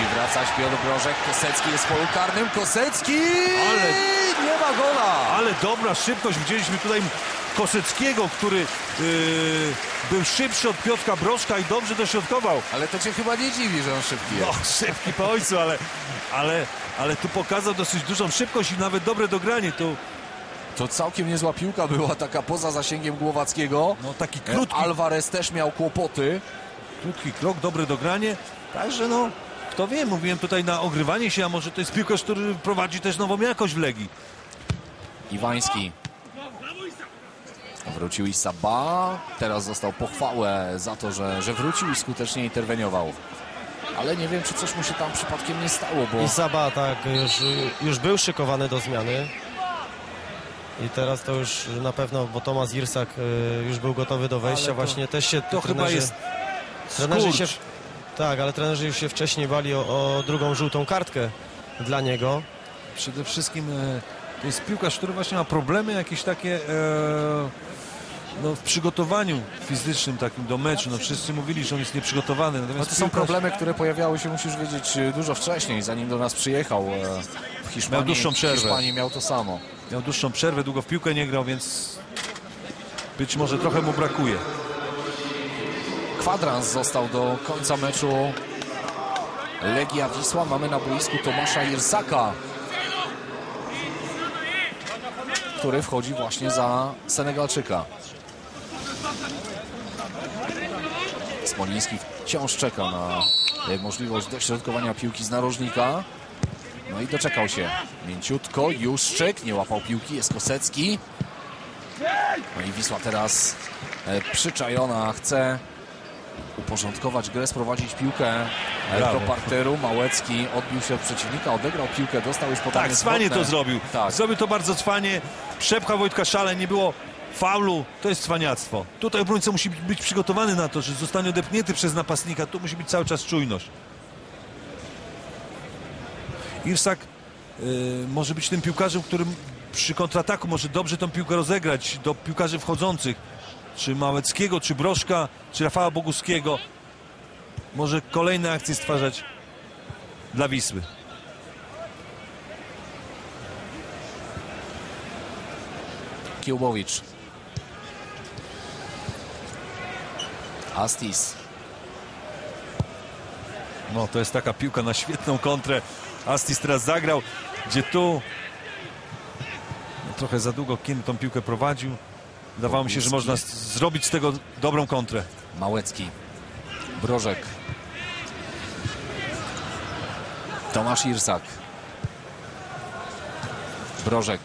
Musi wracać Piotr Brożek. Kosecki jest w polu karnym. Kosecki! Ale- Nie ma gola! Ale dobra szybkość, widzieliśmy tutaj Koseckiego, który yy, był szybszy od Piotra Broszka i dobrze dośrodkował. Ale to cię chyba nie dziwi, że on szybki No, jest. szybki po ojcu, ale, ale, ale tu pokazał dosyć dużą szybkość i nawet dobre dogranie. Tu To całkiem niezła piłka była, taka poza zasięgiem Głowackiego. no, taki E, krótki, Alvarez też miał kłopoty. krótki krok, dobre dogranie. Także no, kto wie, mówiłem tutaj na ogrywanie się, a może to jest piłkarz, który prowadzi też nową jakość w Legii. Iwański. Wrócił i Saba. Teraz dostał pochwałę za to, że, że wrócił i skutecznie interweniował. Ale nie wiem, czy coś mu się tam przypadkiem nie stało, bo I Saba tak już, już był szykowany do zmiany. I teraz to już na pewno, bo Tomasz Irsak y, już był gotowy do wejścia. To- Właśnie też się To chyba trenerzy- jest trenerzy się. Tak, ale trenerzy już się wcześniej bali o, o drugą żółtą kartkę dla niego. Przede wszystkim e, to jest piłkarz, który właśnie ma problemy jakieś takie e, no, w przygotowaniu fizycznym takim do meczu. No, wszyscy mówili, że on jest nieprzygotowany. no Natomiast to są piłkarz- problemy, które pojawiały się, musisz wiedzieć, y, dużo wcześniej, zanim do nas przyjechał. e, W Hiszpanii, Miał dłuższą przerwę. W Hiszpanii miał to samo. Miał dłuższą przerwę, długo w piłkę nie grał, więc być może trochę mu brakuje. Kwadrans został do końca meczu. Legia Wisła. Mamy na boisku Tomasza Irsaka, który wchodzi właśnie za Senegalczyka. Smoliński wciąż czeka na możliwość dośrodkowania piłki z narożnika. No i doczekał się. Mięciutko, Juszczyk, nie łapał piłki, jest Kosecki. No i Wisła teraz e, przyczajona, chce uporządkować grę, sprowadzić piłkę Brawo. do parteru. Małecki odbił się od przeciwnika, odegrał piłkę, dostał już podanie Tak, cwanie zwrotne. to zrobił. Tak. Zrobił to bardzo cwanie. Przepchał Wojtka Szale, nie było faulu. To jest cwaniactwo. Tutaj obrońca musi być przygotowany na to, że zostanie odepchnięty przez napastnika. Tu musi być cały czas czujność. Irsak y, może być tym piłkarzem, którym przy kontrataku może dobrze tą piłkę rozegrać do piłkarzy wchodzących. Czy Małeckiego, czy Broszka, czy Rafała Boguskiego. Może kolejne akcje stwarzać dla Wisły. Kiełbowicz. Astis. No, to jest taka piłka na świetną kontrę. Astis teraz zagrał, gdzie tu no, trochę za długo Kim tą piłkę prowadził. Wydawało mi się, że można zrobić z tego dobrą kontrę. Małecki. Brożek. Tomasz Irsak. Brożek.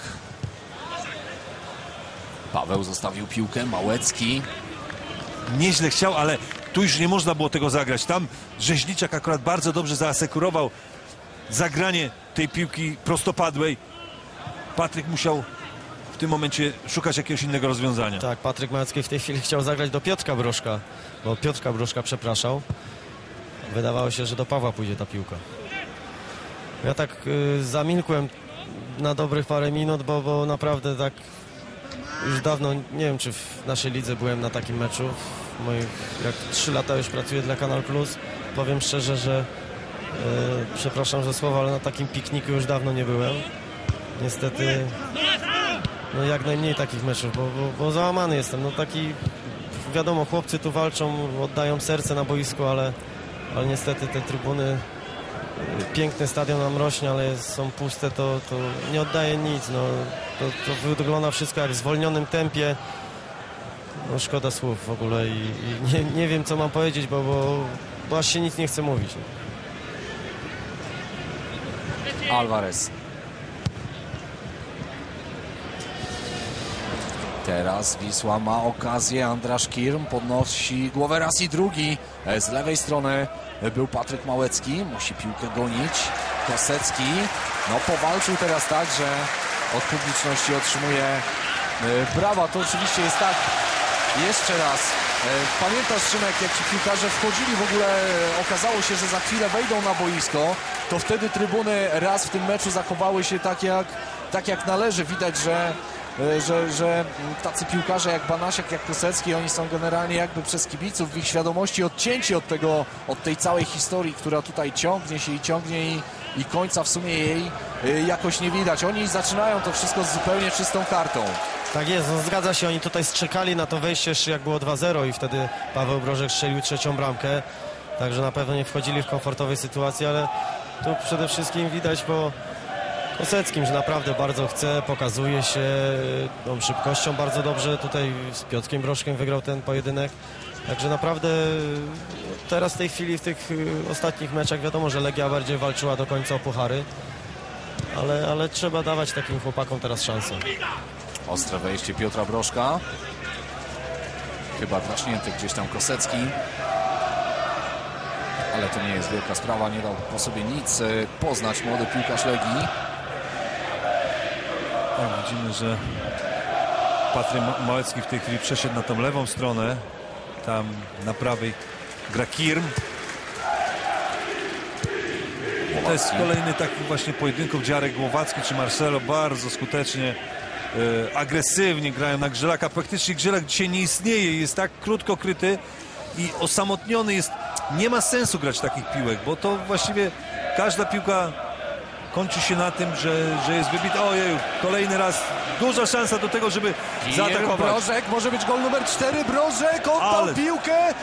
Paweł zostawił piłkę. Małecki. Nieźle chciał, ale tu już nie można było tego zagrać. Tam Rzeźniczak akurat bardzo dobrze zaasekurował zagranie tej piłki prostopadłej. Patryk musiał tym momencie szukać jakiegoś innego rozwiązania. Tak, Patryk Małecki w tej chwili chciał zagrać do Piotrka Broszka, bo Piotrka Broszka przepraszał. Wydawało się, że do Pawła pójdzie ta piłka. Ja tak y, zamilkłem na dobrych parę minut, bo, bo naprawdę tak już dawno, nie wiem czy w naszej lidze byłem na takim meczu. Moich, jak trzy lata już pracuję dla Kanal Plus, powiem szczerze, że y, przepraszam za słowo, ale na takim pikniku już dawno nie byłem. Niestety no jak najmniej takich meczów, bo, bo, bo załamany jestem. No taki, wiadomo, chłopcy tu walczą, oddają serce na boisku, ale, ale niestety te trybuny, y, piękny stadion nam rośnie, ale są puste, to, to nie oddaje nic. No, to, to wygląda wszystko jak w zwolnionym tempie. No szkoda słów w ogóle i, i nie, nie wiem co mam powiedzieć, bo, bo, bo aż się nic nie chce mówić. Alvarez. Teraz Wisła ma okazję. Andrasz Kirm podnosi głowę raz i drugi. E, Z lewej strony był Patryk Małecki. Musi piłkę gonić. Kosecki. No powalczył teraz tak, że od publiczności otrzymuje e, brawa. To oczywiście jest tak. Jeszcze raz. E, Pamiętasz Szymek, jak ci piłkarze wchodzili w ogóle, okazało się, że za chwilę wejdą na boisko, to wtedy trybuny raz w tym meczu zachowały się tak jak, tak jak należy. Widać, że, że, że mm, tacy piłkarze jak Banasiak, jak Kosecki, oni są generalnie jakby przez kibiców w ich świadomości odcięci od tego, od tej całej historii, która tutaj ciągnie się i ciągnie i, i końca w sumie jej e, jakoś nie widać. Oni zaczynają to wszystko z zupełnie czystą kartą. Tak jest, no zgadza się, oni tutaj strzekali na to wejście jeszcze jak było 2-0 i wtedy Paweł Brożek strzelił trzecią bramkę. Także na pewno nie wchodzili w komfortowej sytuacji, ale tu przede wszystkim widać po Koseckim, że naprawdę bardzo chce, pokazuje się tą szybkością bardzo dobrze. Tutaj z Piotrkiem Brożkiem wygrał ten pojedynek. Także naprawdę teraz w tej chwili w tych y, ostatnich meczach wiadomo, że Legia bardziej walczyła do końca o puchary. Ale, ale trzeba dawać takim chłopakom teraz szansę. Ostre wejście Piotra Brożka. Chyba draśnięty gdzieś tam Kosecki. Ale to nie jest wielka sprawa, nie dał po sobie nic e, poznać młody piłkarz Legii. Tak, widzimy, że Patryk Ma- Małecki w tej chwili przeszedł na tą lewą stronę. Tam na prawej gra Kirm. To jest kolejny taki właśnie pojedynków, gdzie Jarek Głowacki czy Marcelo bardzo skutecznie, e, agresywnie grają na Grzelaka. Praktycznie Grzelak dzisiaj nie istnieje, jest tak krótko kryty i osamotniony jest. Nie ma sensu grać takich piłek, bo to właściwie każda piłka kończy się na tym, że, że jest wybita. Ojej, kolejny raz duża szansa do tego, żeby Kirm, zaatakować. Brożek, może być gol numer 4. Brożek oddał Ale- piłkę.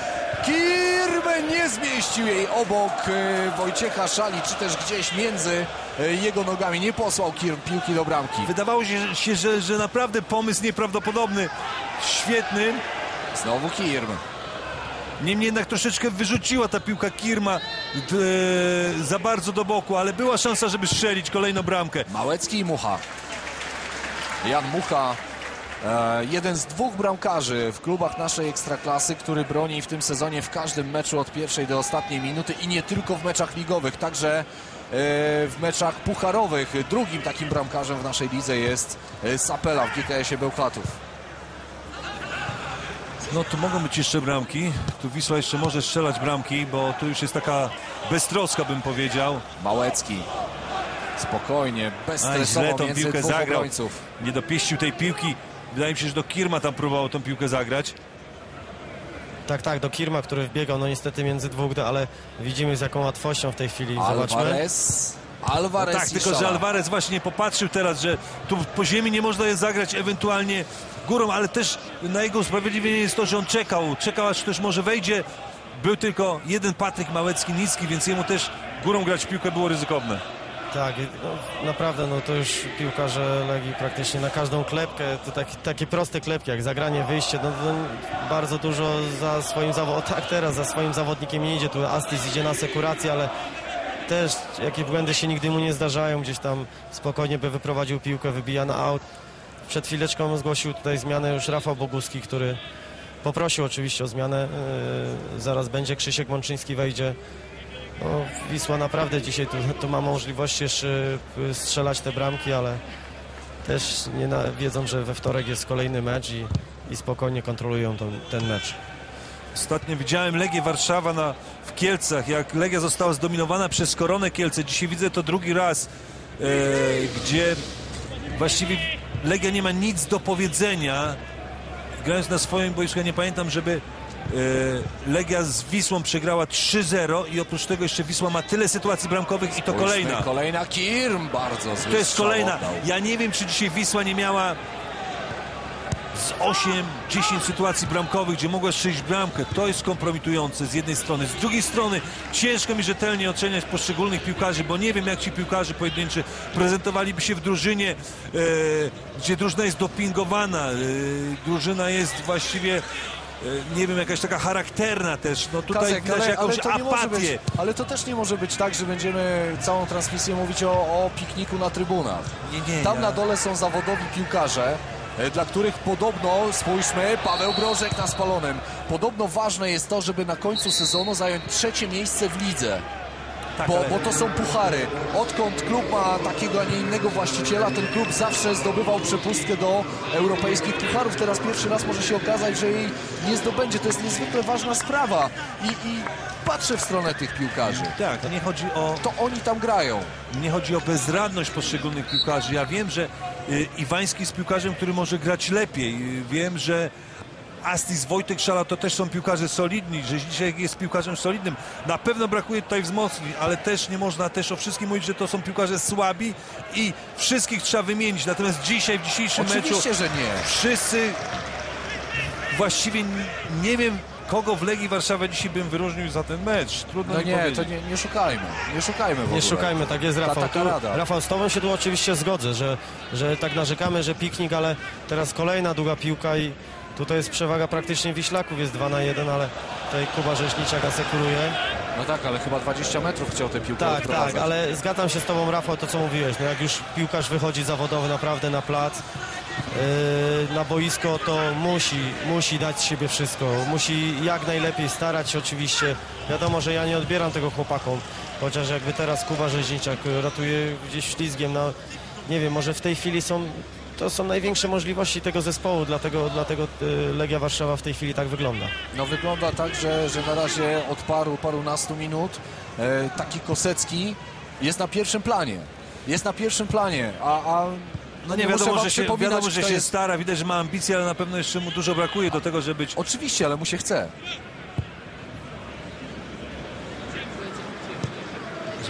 Kirm nie zmieścił jej obok e, Wojciecha Szali, czy też gdzieś między e, jego nogami. Nie posłał Kirm piłki do bramki. Wydawało się, się że, że naprawdę pomysł nieprawdopodobny, świetny. Znowu Kirm. Niemniej jednak troszeczkę wyrzuciła ta piłka Kirma e, za bardzo do boku, ale była szansa, żeby strzelić kolejną bramkę. Małecki i Mucha. Jan Mucha, e, jeden z dwóch bramkarzy w klubach naszej ekstraklasy, który broni w tym sezonie w każdym meczu od pierwszej do ostatniej minuty i nie tylko w meczach ligowych, także e, w meczach pucharowych. Drugim takim bramkarzem w naszej lidze jest Sapela w GKS-ie Bełchatów. No tu mogą być jeszcze bramki. Tu Wisła jeszcze może strzelać bramki, bo tu już jest taka beztroska, bym powiedział. Małecki. Spokojnie, bezstresowo źle tą piłkę zagrał. obrońców. Nie dopieścił tej piłki. Wydaje mi się, że do Kirma tam próbował tą piłkę zagrać. Tak, tak, do Kirma, który wbiegał, no niestety między dwóch, ale widzimy z jaką łatwością w tej chwili. Zobaczmy. Alvarez. Alvarez Tak, i tylko że Szala. Alvarez właśnie popatrzył teraz, że tu po ziemi nie można je zagrać ewentualnie górą, ale też na jego usprawiedliwienie jest to, że on czekał, czekał aż ktoś może wejdzie. Był tylko jeden Patryk Małecki niski, więc jemu też górą grać w piłkę było ryzykowne. Tak, no, naprawdę, no to już piłkarze Legii praktycznie na każdą klepkę, to tak, takie proste klepki, jak zagranie, wyjście, no to bardzo dużo za swoim zawodnikiem, tak teraz za swoim zawodnikiem nie idzie, tu Astis idzie na sekurację, ale też jakie błędy się nigdy mu nie zdarzają, gdzieś tam spokojnie by wyprowadził piłkę, wybija na aut. Przed chwileczką zgłosił tutaj zmianę już Rafał Boguski, który poprosił oczywiście o zmianę, yy, zaraz będzie Krzysiek Mączyński wejdzie. No, Wisła naprawdę dzisiaj tu, tu ma możliwość jeszcze y, strzelać te bramki, ale też nie na, wiedzą, że we wtorek jest kolejny mecz i, i spokojnie kontrolują tą, ten mecz. Ostatnio widziałem Legię Warszawa na, w Kielcach, jak Legia została zdominowana przez Koronę Kielce. Dzisiaj widzę to drugi raz, e, gdzie właściwie Legia nie ma nic do powiedzenia. Grając na swoim boisku, ja nie pamiętam, żeby e, Legia z Wisłą przegrała 3-0 i oprócz tego jeszcze Wisła ma tyle sytuacji bramkowych i to kolejna. Kolejna Kirm, bardzo To jest kolejna. Ja nie wiem, czy dzisiaj Wisła nie miała z 8-10 sytuacji bramkowych, gdzie mogła strzelić bramkę. To jest kompromitujące z jednej strony. Z drugiej strony ciężko mi rzetelnie oceniać poszczególnych piłkarzy, bo nie wiem, jak ci piłkarze pojedynczy prezentowaliby się w drużynie, e, gdzie drużyna jest dopingowana. E, drużyna jest właściwie, e, nie wiem, jakaś taka charakterna też. No tutaj Kazek, widać ale, ale jakąś nie może być, apatię. ale to też nie może być tak, że będziemy całą transmisję mówić o, o pikniku na trybunach. Nie, nie, Tam ja- na dole są zawodowi piłkarze, dla których podobno, spójrzmy, Paweł Brożek na spalonym, podobno ważne jest to, żeby na końcu sezonu zająć trzecie miejsce w lidze. Tak, Bo, ale- bo to są puchary. Odkąd klub ma takiego, a nie innego właściciela, ten klub zawsze zdobywał przepustkę do europejskich pucharów. Teraz pierwszy raz może się okazać, że jej nie zdobędzie. To jest niezwykle ważna sprawa. I, i patrzę w stronę tych piłkarzy. Tak, nie chodzi o To oni tam grają. Nie chodzi o bezradność poszczególnych piłkarzy. Ja wiem, że y, Iwański jest piłkarzem, który może grać lepiej. Wiem, że Astis, Wojtek Szala to też są piłkarze solidni, że dzisiaj jest piłkarzem solidnym. Na pewno brakuje tutaj wzmocnień, ale też nie można też o wszystkim mówić, że to są piłkarze słabi i wszystkich trzeba wymienić. Natomiast dzisiaj, w dzisiejszym meczu Oczywiście, że nie. wszyscy właściwie nie wiem kogo w Legii Warszawa dzisiaj bym wyróżnił za ten mecz. Trudno No mi nie, powiedzieć. to nie, nie szukajmy. Nie szukajmy w ogóle. Nie szukajmy, tak jest Ta Rafał. taka Tu, rada. Rafał, z tobą się tu oczywiście zgodzę, że, że tak narzekamy, że piknik, ale teraz kolejna długa piłka i tutaj jest przewaga praktycznie Wiślaków, jest 2 na 1, ale tutaj Kuba Rzeźniczak asekuruje. No tak, ale chyba 20 metrów chciał tę piłkę Tak, tak, ale zgadzam się z tobą Rafał, to co mówiłeś, no jak już piłkarz wychodzi zawodowy naprawdę na plac, na boisko, to musi, musi dać z siebie wszystko, musi jak najlepiej starać się oczywiście. Wiadomo, że ja nie odbieram tego chłopakom, chociaż jakby teraz Kuba Rzeźniczak ratuje gdzieś ślizgiem, no nie wiem, może w tej chwili są, to są największe możliwości tego zespołu, dlatego, dlatego yy, Legia Warszawa w tej chwili tak wygląda. No wygląda tak, że, że na razie od paru, parunastu minut e, taki Kosecki jest na pierwszym planie. Jest na pierwszym planie, a, a No nie wiadomo, że się, wiadomo, że się jest... stara, widać, że ma ambicje, ale na pewno jeszcze mu dużo brakuje do tego, żeby być Oczywiście, ale mu się chce.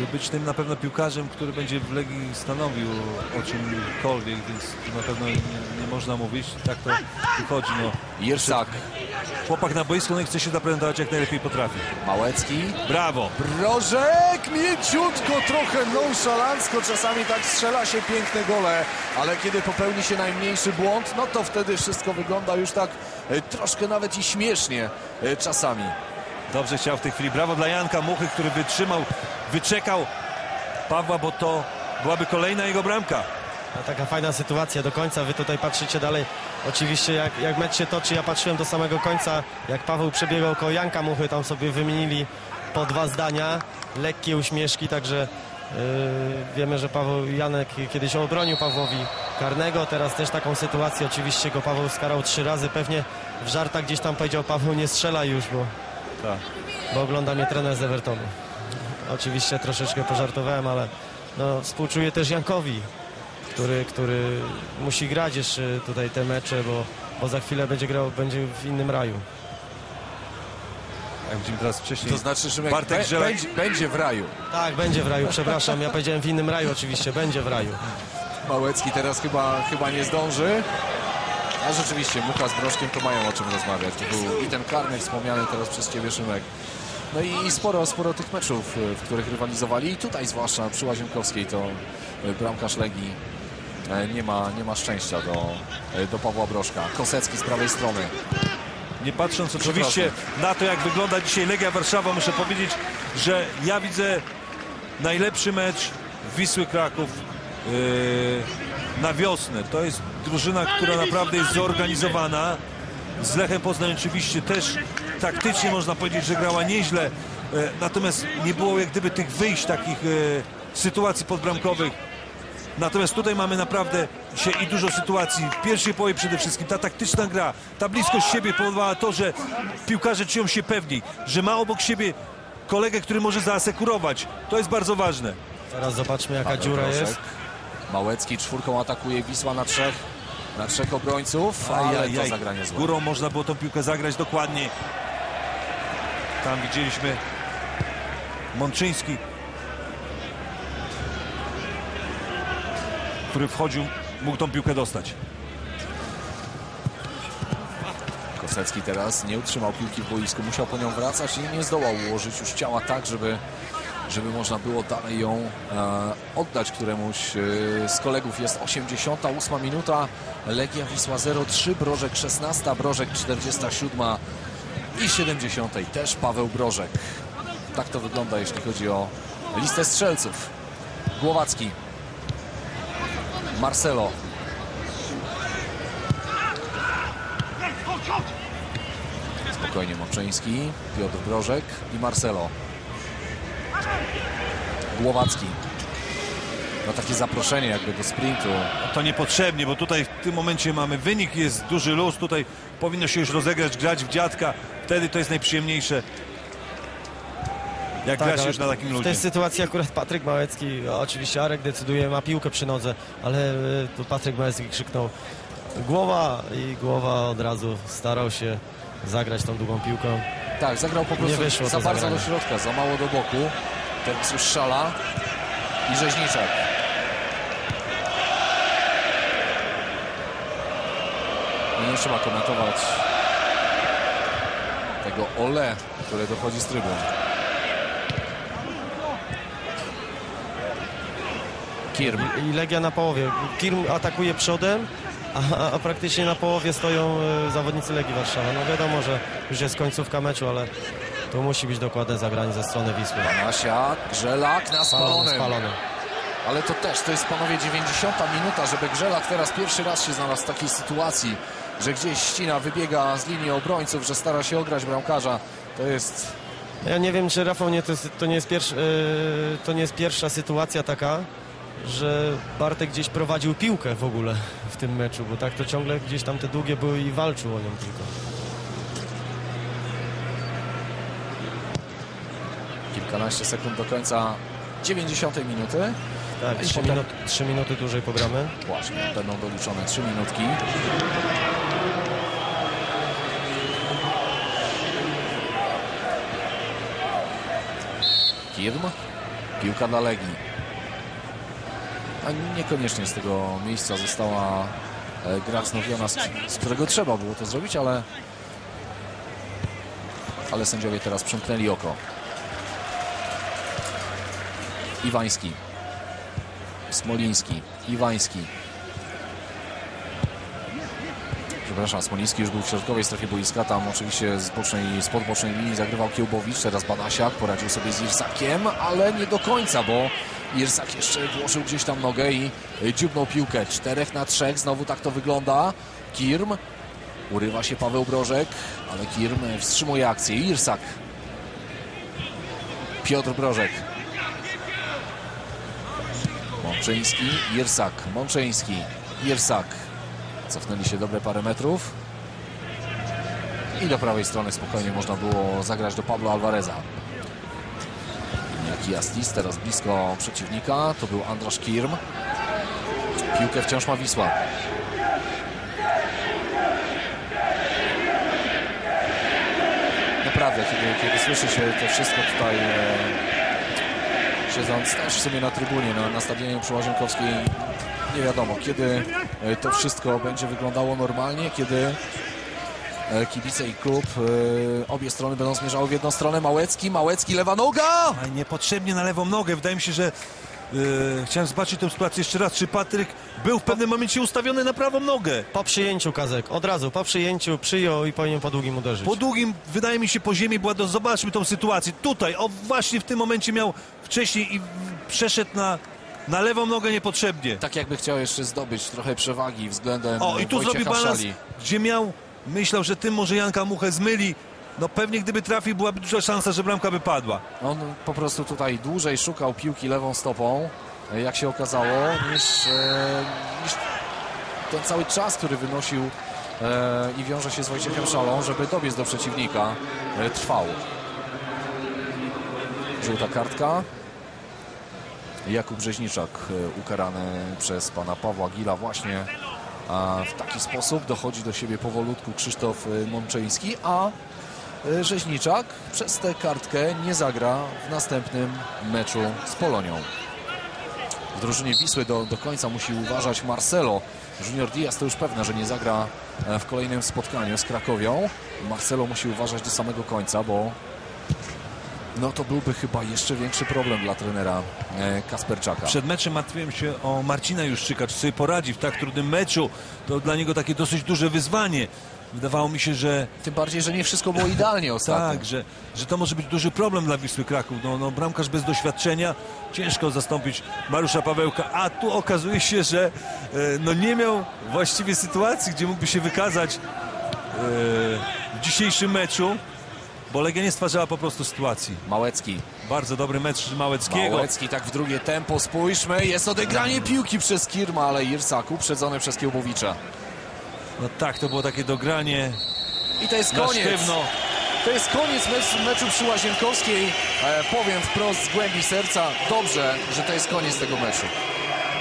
Żeby być tym na pewno piłkarzem, który będzie w Legii stanowił o czymkolwiek, więc tu na pewno nie, nie można mówić. Tak to wychodzi. No. Jersak, Chłopak na boisku no i chce się zaprezentować jak najlepiej potrafi. Małecki, Brawo! Brożek, mięciutko, trochę nonszalancko, czasami tak strzela się piękne gole, ale kiedy popełni się najmniejszy błąd, no to wtedy wszystko wygląda już tak e, troszkę nawet i śmiesznie e, czasami. Dobrze chciał w tej chwili. Brawo dla Janka Muchy, który wytrzymał, wyczekał Pawła, bo to byłaby kolejna jego bramka. A taka fajna sytuacja do końca. Wy tutaj patrzycie dalej. Oczywiście jak, jak mecz się toczy, ja patrzyłem do samego końca, jak Paweł przebiegał koło Janka Muchy, tam sobie wymienili po dwa zdania, lekkie uśmieszki, także yy, wiemy, że Paweł Janek kiedyś obronił Pawłowi karnego, teraz też taką sytuację, oczywiście go Paweł skarał trzy razy, pewnie w żartach gdzieś tam powiedział Paweł nie strzelaj już, bo, Tak. bo ogląda mnie trener z Evertonu. Oczywiście troszeczkę pożartowałem, ale no, współczuję też Jankowi, który, który musi grać jeszcze tutaj te mecze, bo, bo za chwilę będzie grał, będzie w innym raju. Jak widzimy teraz wcześniej. To znaczy, że Bartek be, będzie, będzie w raju. Tak, będzie w raju, przepraszam, ja powiedziałem w innym raju oczywiście, będzie w raju. Małecki teraz chyba, chyba nie zdąży. A rzeczywiście, Mucha z Broszkiem to mają o czym rozmawiać. To był i ten karny wspomniany teraz przez Ciebie, Szymek. No i, i sporo, sporo tych meczów, y, w których rywalizowali. I tutaj zwłaszcza przy Łazienkowskiej to y, bramkarz Legii e, nie ma, nie ma szczęścia do, e, do Pawła Broszka. Kosecki z prawej strony. Nie patrząc oczywiście na to, jak wygląda dzisiaj Legia Warszawa, muszę powiedzieć, że ja widzę najlepszy mecz Wisły Kraków yy, na wiosnę. To jest drużyna, która naprawdę jest zorganizowana. Z Lechem Poznań oczywiście też taktycznie można powiedzieć, że grała nieźle. E, Natomiast nie było jak gdyby tych wyjść, takich e, sytuacji podbramkowych. Natomiast tutaj mamy naprawdę dzisiaj i dużo sytuacji. W pierwszej połowie przede wszystkim ta taktyczna gra, ta bliskość siebie powodowała to, że piłkarze czują się pewni, że ma obok siebie kolegę, który może zaasekurować. To jest bardzo ważne. Teraz zobaczmy jaka Paweł dziura jest. Małecki czwórką atakuje Wisła na trzech, na trzech obrońców, ale to Ajajaj. zagranie złe. Górą można było tą piłkę zagrać dokładnie. Tam widzieliśmy Mączyński, który wchodził, mógł tą piłkę dostać. Kosecki teraz nie utrzymał piłki w boisku, musiał po nią wracać i nie zdołał ułożyć już ciała tak, żeby, żeby można było dalej ją e, oddać któremuś e, z kolegów. Jest 88 minuta, Legia Wisła 0-3, Brożek 16, Brożek 47 i 70 też Paweł Brożek. Tak to wygląda, jeśli chodzi o listę strzelców. Głowacki, Marcelo, Spokojnie Moczyński, Piotr Brożek i Marcelo. Głowacki. No takie zaproszenie jakby do sprintu. To niepotrzebnie, bo tutaj w tym momencie mamy wynik, jest duży luz, tutaj powinno się już rozegrać, grać w dziadka, wtedy to jest najprzyjemniejsze. Jak gra się Tak, ale już na takim w ludzie. tej sytuacji akurat Patryk Małecki, oczywiście Arek decyduje, ma piłkę przy nodze, ale e, tu Patryk Małecki krzyknął Głowa i głowa od razu starał się zagrać tą długą piłką. Tak, zagrał po prostu wyszło za bardzo zagranie. do środka, za mało do boku. Teraz już szala i rzeźniczek. I nie trzeba komentować tego ole, które dochodzi z trybun. Kirm. I Legia na połowie. Kirm atakuje przodem, a, a praktycznie na połowie stoją e, zawodnicy Legii Warszawa. No wiadomo, że już jest końcówka meczu, ale to musi być dokładne zagranie ze strony Wisły. Nasia, Grzelak na Spalony, spalonym. spalony. Ale to też, to jest panowie 90 minuta, żeby Grzelak teraz pierwszy raz się znalazł w takiej sytuacji, że gdzieś ścina, wybiega z linii obrońców, że stara się ograć bramkarza. To jest Ja nie wiem, czy Rafał nie, to, jest, to, nie jest pierwszy, e, to nie jest pierwsza sytuacja taka, że Bartek gdzieś prowadził piłkę w ogóle w tym meczu, bo tak to ciągle gdzieś tam te długie były i walczył o nią tylko. kilkanaście sekund do końca 90 minuty. Tak, trzy, potem- minut, trzy minuty dłużej pogramy. Właśnie, będą doliczone 3 minutki. Kirm, piłka dla Legii. A niekoniecznie z tego miejsca została e, gra wznowiona, z, z którego trzeba było to zrobić, ale ale sędziowie teraz przymknęli oko. Iwański. Smoliński, Iwański. Przepraszam, Smoliński już był w środkowej strefie boiska, tam oczywiście z bocznej, spod bocznej linii zagrywał Kiełbowicz, teraz Badasiak poradził sobie z Irsakiem, ale nie do końca, bo Irsak jeszcze włożył gdzieś tam nogę i y, dziubnął piłkę. Czterech na trzech, znowu tak to wygląda. Kirm, urywa się Paweł Brożek, ale Kirm wstrzymuje akcję. Irsak, Piotr Brożek, Mączyński, Irsak, Mączyński, Irsak. Cofnęli się dobre parę metrów. I do prawej strony spokojnie można było zagrać do Pablo Alvareza. Jaki Astis teraz blisko przeciwnika. To był Andrasz Kirm. Piłkę wciąż ma Wisła. Naprawdę, kiedy, kiedy słyszy się to wszystko tutaj e, siedząc też w sumie na trybunie, na, na stadionie przy Łazienkowskiej nie wiadomo, kiedy to wszystko będzie wyglądało normalnie, kiedy e, kibice i klub, e, obie strony będą zmierzały w jedną stronę. Małecki, Małecki, lewa noga! A niepotrzebnie na lewą nogę. Wydaje mi się, że e, chciałem zobaczyć tę sytuację jeszcze raz. Czy Patryk był w pewnym momencie ustawiony na prawą nogę? Po przyjęciu Kazek, od razu po przyjęciu przyjął i powinien po długim uderzyć. Po długim, wydaje mi się, po ziemi była do... Zobaczmy tą sytuację. Tutaj, o właśnie w tym momencie miał wcześniej i przeszedł na, na lewą nogę niepotrzebnie. Tak jakby chciał jeszcze zdobyć trochę przewagi względem O, i tu Wojciecha zrobi balans, Szali. gdzie miał, myślał, że tym może Janka Muchę zmyli. No pewnie gdyby trafił, byłaby duża szansa, że bramka by padła. On po prostu tutaj dłużej szukał piłki lewą stopą, jak się okazało, niż, e, niż ten cały czas, który wynosił e, i wiąże się z Wojciechem Szalą, żeby dobiec do przeciwnika, e, trwał. Żółta kartka. Jakub Brzeźniczak e, ukarany przez pana Pawła Gila właśnie w taki sposób dochodzi do siebie powolutku Krzysztof e, Mączyński, a e, Rzeźniczak przez tę kartkę nie zagra w następnym meczu z Polonią. W drużynie Wisły do, do końca musi uważać Marcelo. Junior Diaz to już pewne, że nie zagra w kolejnym spotkaniu z Krakowią. Marcelo musi uważać do samego końca, bo no to byłby chyba jeszcze większy problem dla trenera e, Kasperczaka. Przed meczem martwiłem się o Marcina Juszczyka, czy sobie poradzi w tak trudnym meczu. To dla niego takie dosyć duże wyzwanie. Wydawało mi się, że Tym bardziej, że nie wszystko było idealnie ostatnio. tak, że, że to może być duży problem dla Wisły Kraków. No, no, bramkarz bez doświadczenia, ciężko zastąpić Mariusza Pawełka, a tu okazuje się, że e, no, nie miał właściwie sytuacji, gdzie mógłby się wykazać e, w dzisiejszym meczu, bo Legia nie stwarzała po prostu sytuacji. Małecki. Bardzo dobry mecz Małeckiego. Małecki tak w drugie tempo, spójrzmy, jest odegranie piłki przez Kirma, ale Irsak uprzedzony przez Kiełbowicza. No tak, to było takie dogranie I to jest koniec. sztywno. To jest koniec meczu, meczu przy Łazienkowskiej. E, powiem wprost z głębi serca, dobrze, że to jest koniec tego meczu.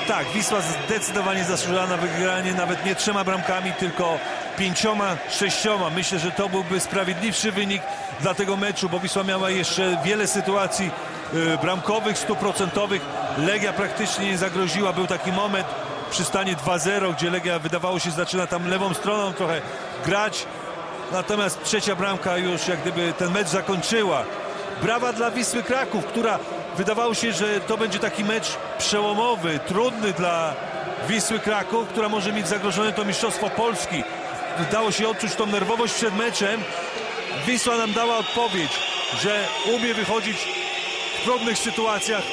tak, Wisła zdecydowanie zasłużyła na wygranie nawet nie trzema bramkami, tylko pięcioma, sześcioma. Myślę, że to byłby sprawiedliwszy wynik dla tego meczu, bo Wisła miała jeszcze wiele sytuacji y, bramkowych, stuprocentowych. Legia praktycznie nie zagroziła. Był taki moment przy stanie 2-0, gdzie Legia wydawało się zaczyna tam lewą stroną trochę grać. Natomiast trzecia bramka już jak gdyby ten mecz zakończyła. Brawa dla Wisły Kraków, która wydawało się, że to będzie taki mecz przełomowy, trudny dla Wisły Kraków, która może mieć zagrożone to Mistrzostwo Polski. Dało się odczuć tą nerwowość przed meczem. Wisła nam dała odpowiedź, że umie wychodzić w trudnych sytuacjach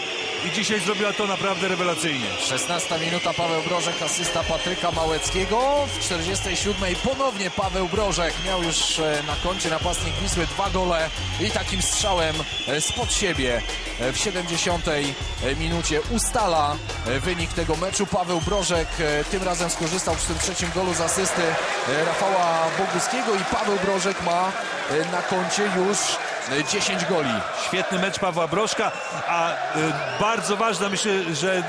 i dzisiaj zrobiła to naprawdę rewelacyjnie. 16 minuta Paweł Brożek, asysta Patryka Małeckiego. W 47 ponownie Paweł Brożek miał już e, na koncie napastnik Wisły dwa gole i takim strzałem e, spod siebie e, w 70 minucie ustala wynik tego meczu. Paweł Brożek tym razem skorzystał tym trzecim golu z asysty Rafała Boguskiego i Paweł Brożek ma na koncie już 10 goli. Świetny mecz Pawła Brożka, a y, bardzo ważna, myślę, że y,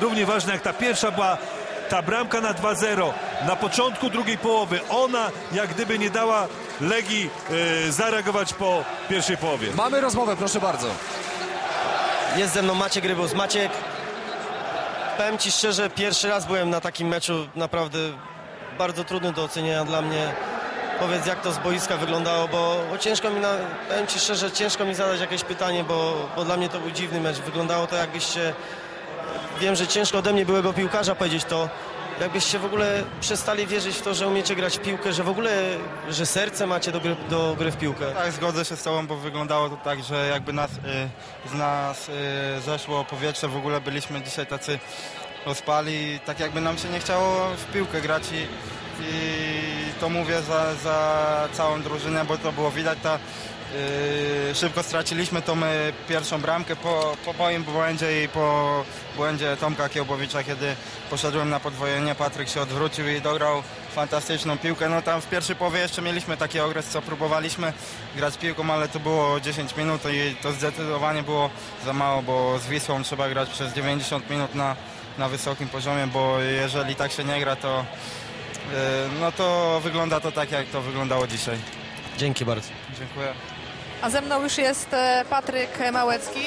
równie ważna jak ta pierwsza była ta bramka na 2-0 na początku drugiej połowy. Ona jak gdyby nie dała Legii y, zareagować po pierwszej połowie. Mamy rozmowę, proszę bardzo. Jest ze mną Maciek Rybus. Maciek, powiem Ci szczerze, pierwszy raz byłem na takim meczu, naprawdę bardzo trudny do ocenienia dla mnie. Powiedz, jak to z boiska wyglądało, bo, bo ciężko mi, na, powiem Ci szczerze, ciężko mi zadać jakieś pytanie, bo, bo dla mnie to był dziwny mecz. Wyglądało to jakbyście, wiem, że ciężko ode mnie byłego piłkarza powiedzieć to, jakbyście w ogóle przestali wierzyć w to, że umiecie grać w piłkę, że w ogóle, że serce macie do gry, do gry w piłkę. Tak, zgodzę się z Tobą, bo wyglądało to tak, że jakby nas, y, z nas y, zeszło powietrze, w ogóle byliśmy dzisiaj tacy ospali, tak jakby nam się nie chciało w piłkę grać i, i to mówię za, za całą drużynę, bo to było widać, ta, y, szybko straciliśmy tą y, pierwszą bramkę po, po moim błędzie i po błędzie Tomka Kiełbowicza, kiedy poszedłem na podwojenie, Patryk się odwrócił i dograł fantastyczną piłkę. No tam w pierwszej połowie jeszcze mieliśmy taki okres, co próbowaliśmy grać piłką, ale to było 10 minut i to zdecydowanie było za mało, bo z Wisłą trzeba grać przez 90 minut na, na wysokim poziomie, bo jeżeli tak się nie gra, to yy, no to wygląda to tak, jak to wyglądało dzisiaj. Dzięki bardzo. Dziękuję. A ze mną już jest e, Patryk Małecki.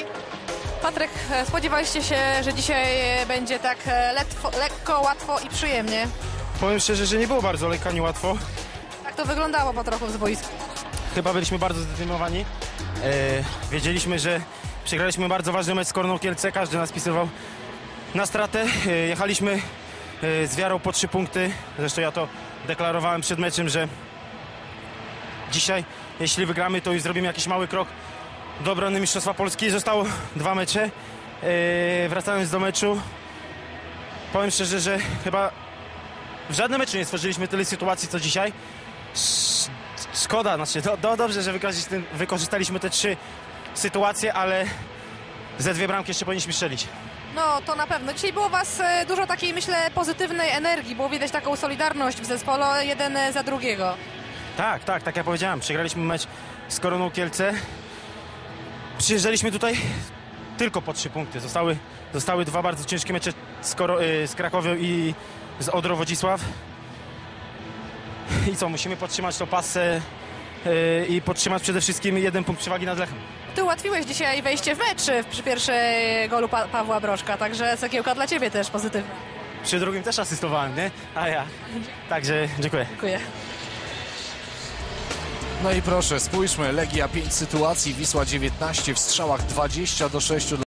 Patryk, e, spodziewaliście się, że dzisiaj e, będzie tak e, letwo, lekko, łatwo i przyjemnie. Powiem szczerze, że nie było bardzo lekko ani łatwo. Tak to wyglądało po trochu z boiska. Chyba byliśmy bardzo zdeterminowani. E, wiedzieliśmy, że przegraliśmy bardzo ważny mecz z Korną Kielce. Każdy nas pisywał na stratę. E, jechaliśmy e, z wiarą po trzy punkty. Zresztą ja to deklarowałem przed meczem, że dzisiaj, jeśli wygramy, to już zrobimy jakiś mały krok do obrony Mistrzostwa Polski. Zostało dwa mecze. E, wracając do meczu, powiem szczerze, że chyba w żadnym meczu nie stworzyliśmy tyle sytuacji, co dzisiaj. Sz- Szkoda, znaczy do, do, dobrze, że wykorzystaliśmy te trzy sytuacje, ale ze dwie bramki jeszcze powinniśmy strzelić. No, to na pewno. Dzisiaj było was e, dużo takiej, myślę, pozytywnej energii. Było widać taką solidarność w zespole, jeden e, za drugiego. Tak, tak, tak jak powiedziałem, przegraliśmy mecz z Koroną Kielce. Przyjeżdżaliśmy tutaj tylko po trzy punkty. Zostały, zostały dwa bardzo ciężkie mecze z, Koro, y, z Krakowem i z Odro Wodzisław. I co, musimy podtrzymać to pasę i podtrzymać przede wszystkim jeden punkt przewagi nad Lechem. Ty ułatwiłeś dzisiaj wejście w mecz e, przy pierwszej golu pa Pawła Brożka, także cegiełka dla ciebie też pozytywna. Przy drugim też asystowałem, nie? A ja. Także dziękuję. Dziękuję. No i proszę, spójrzmy, Legia 5 sytuacji, Wisła 19 w strzałach 20 do 6 dla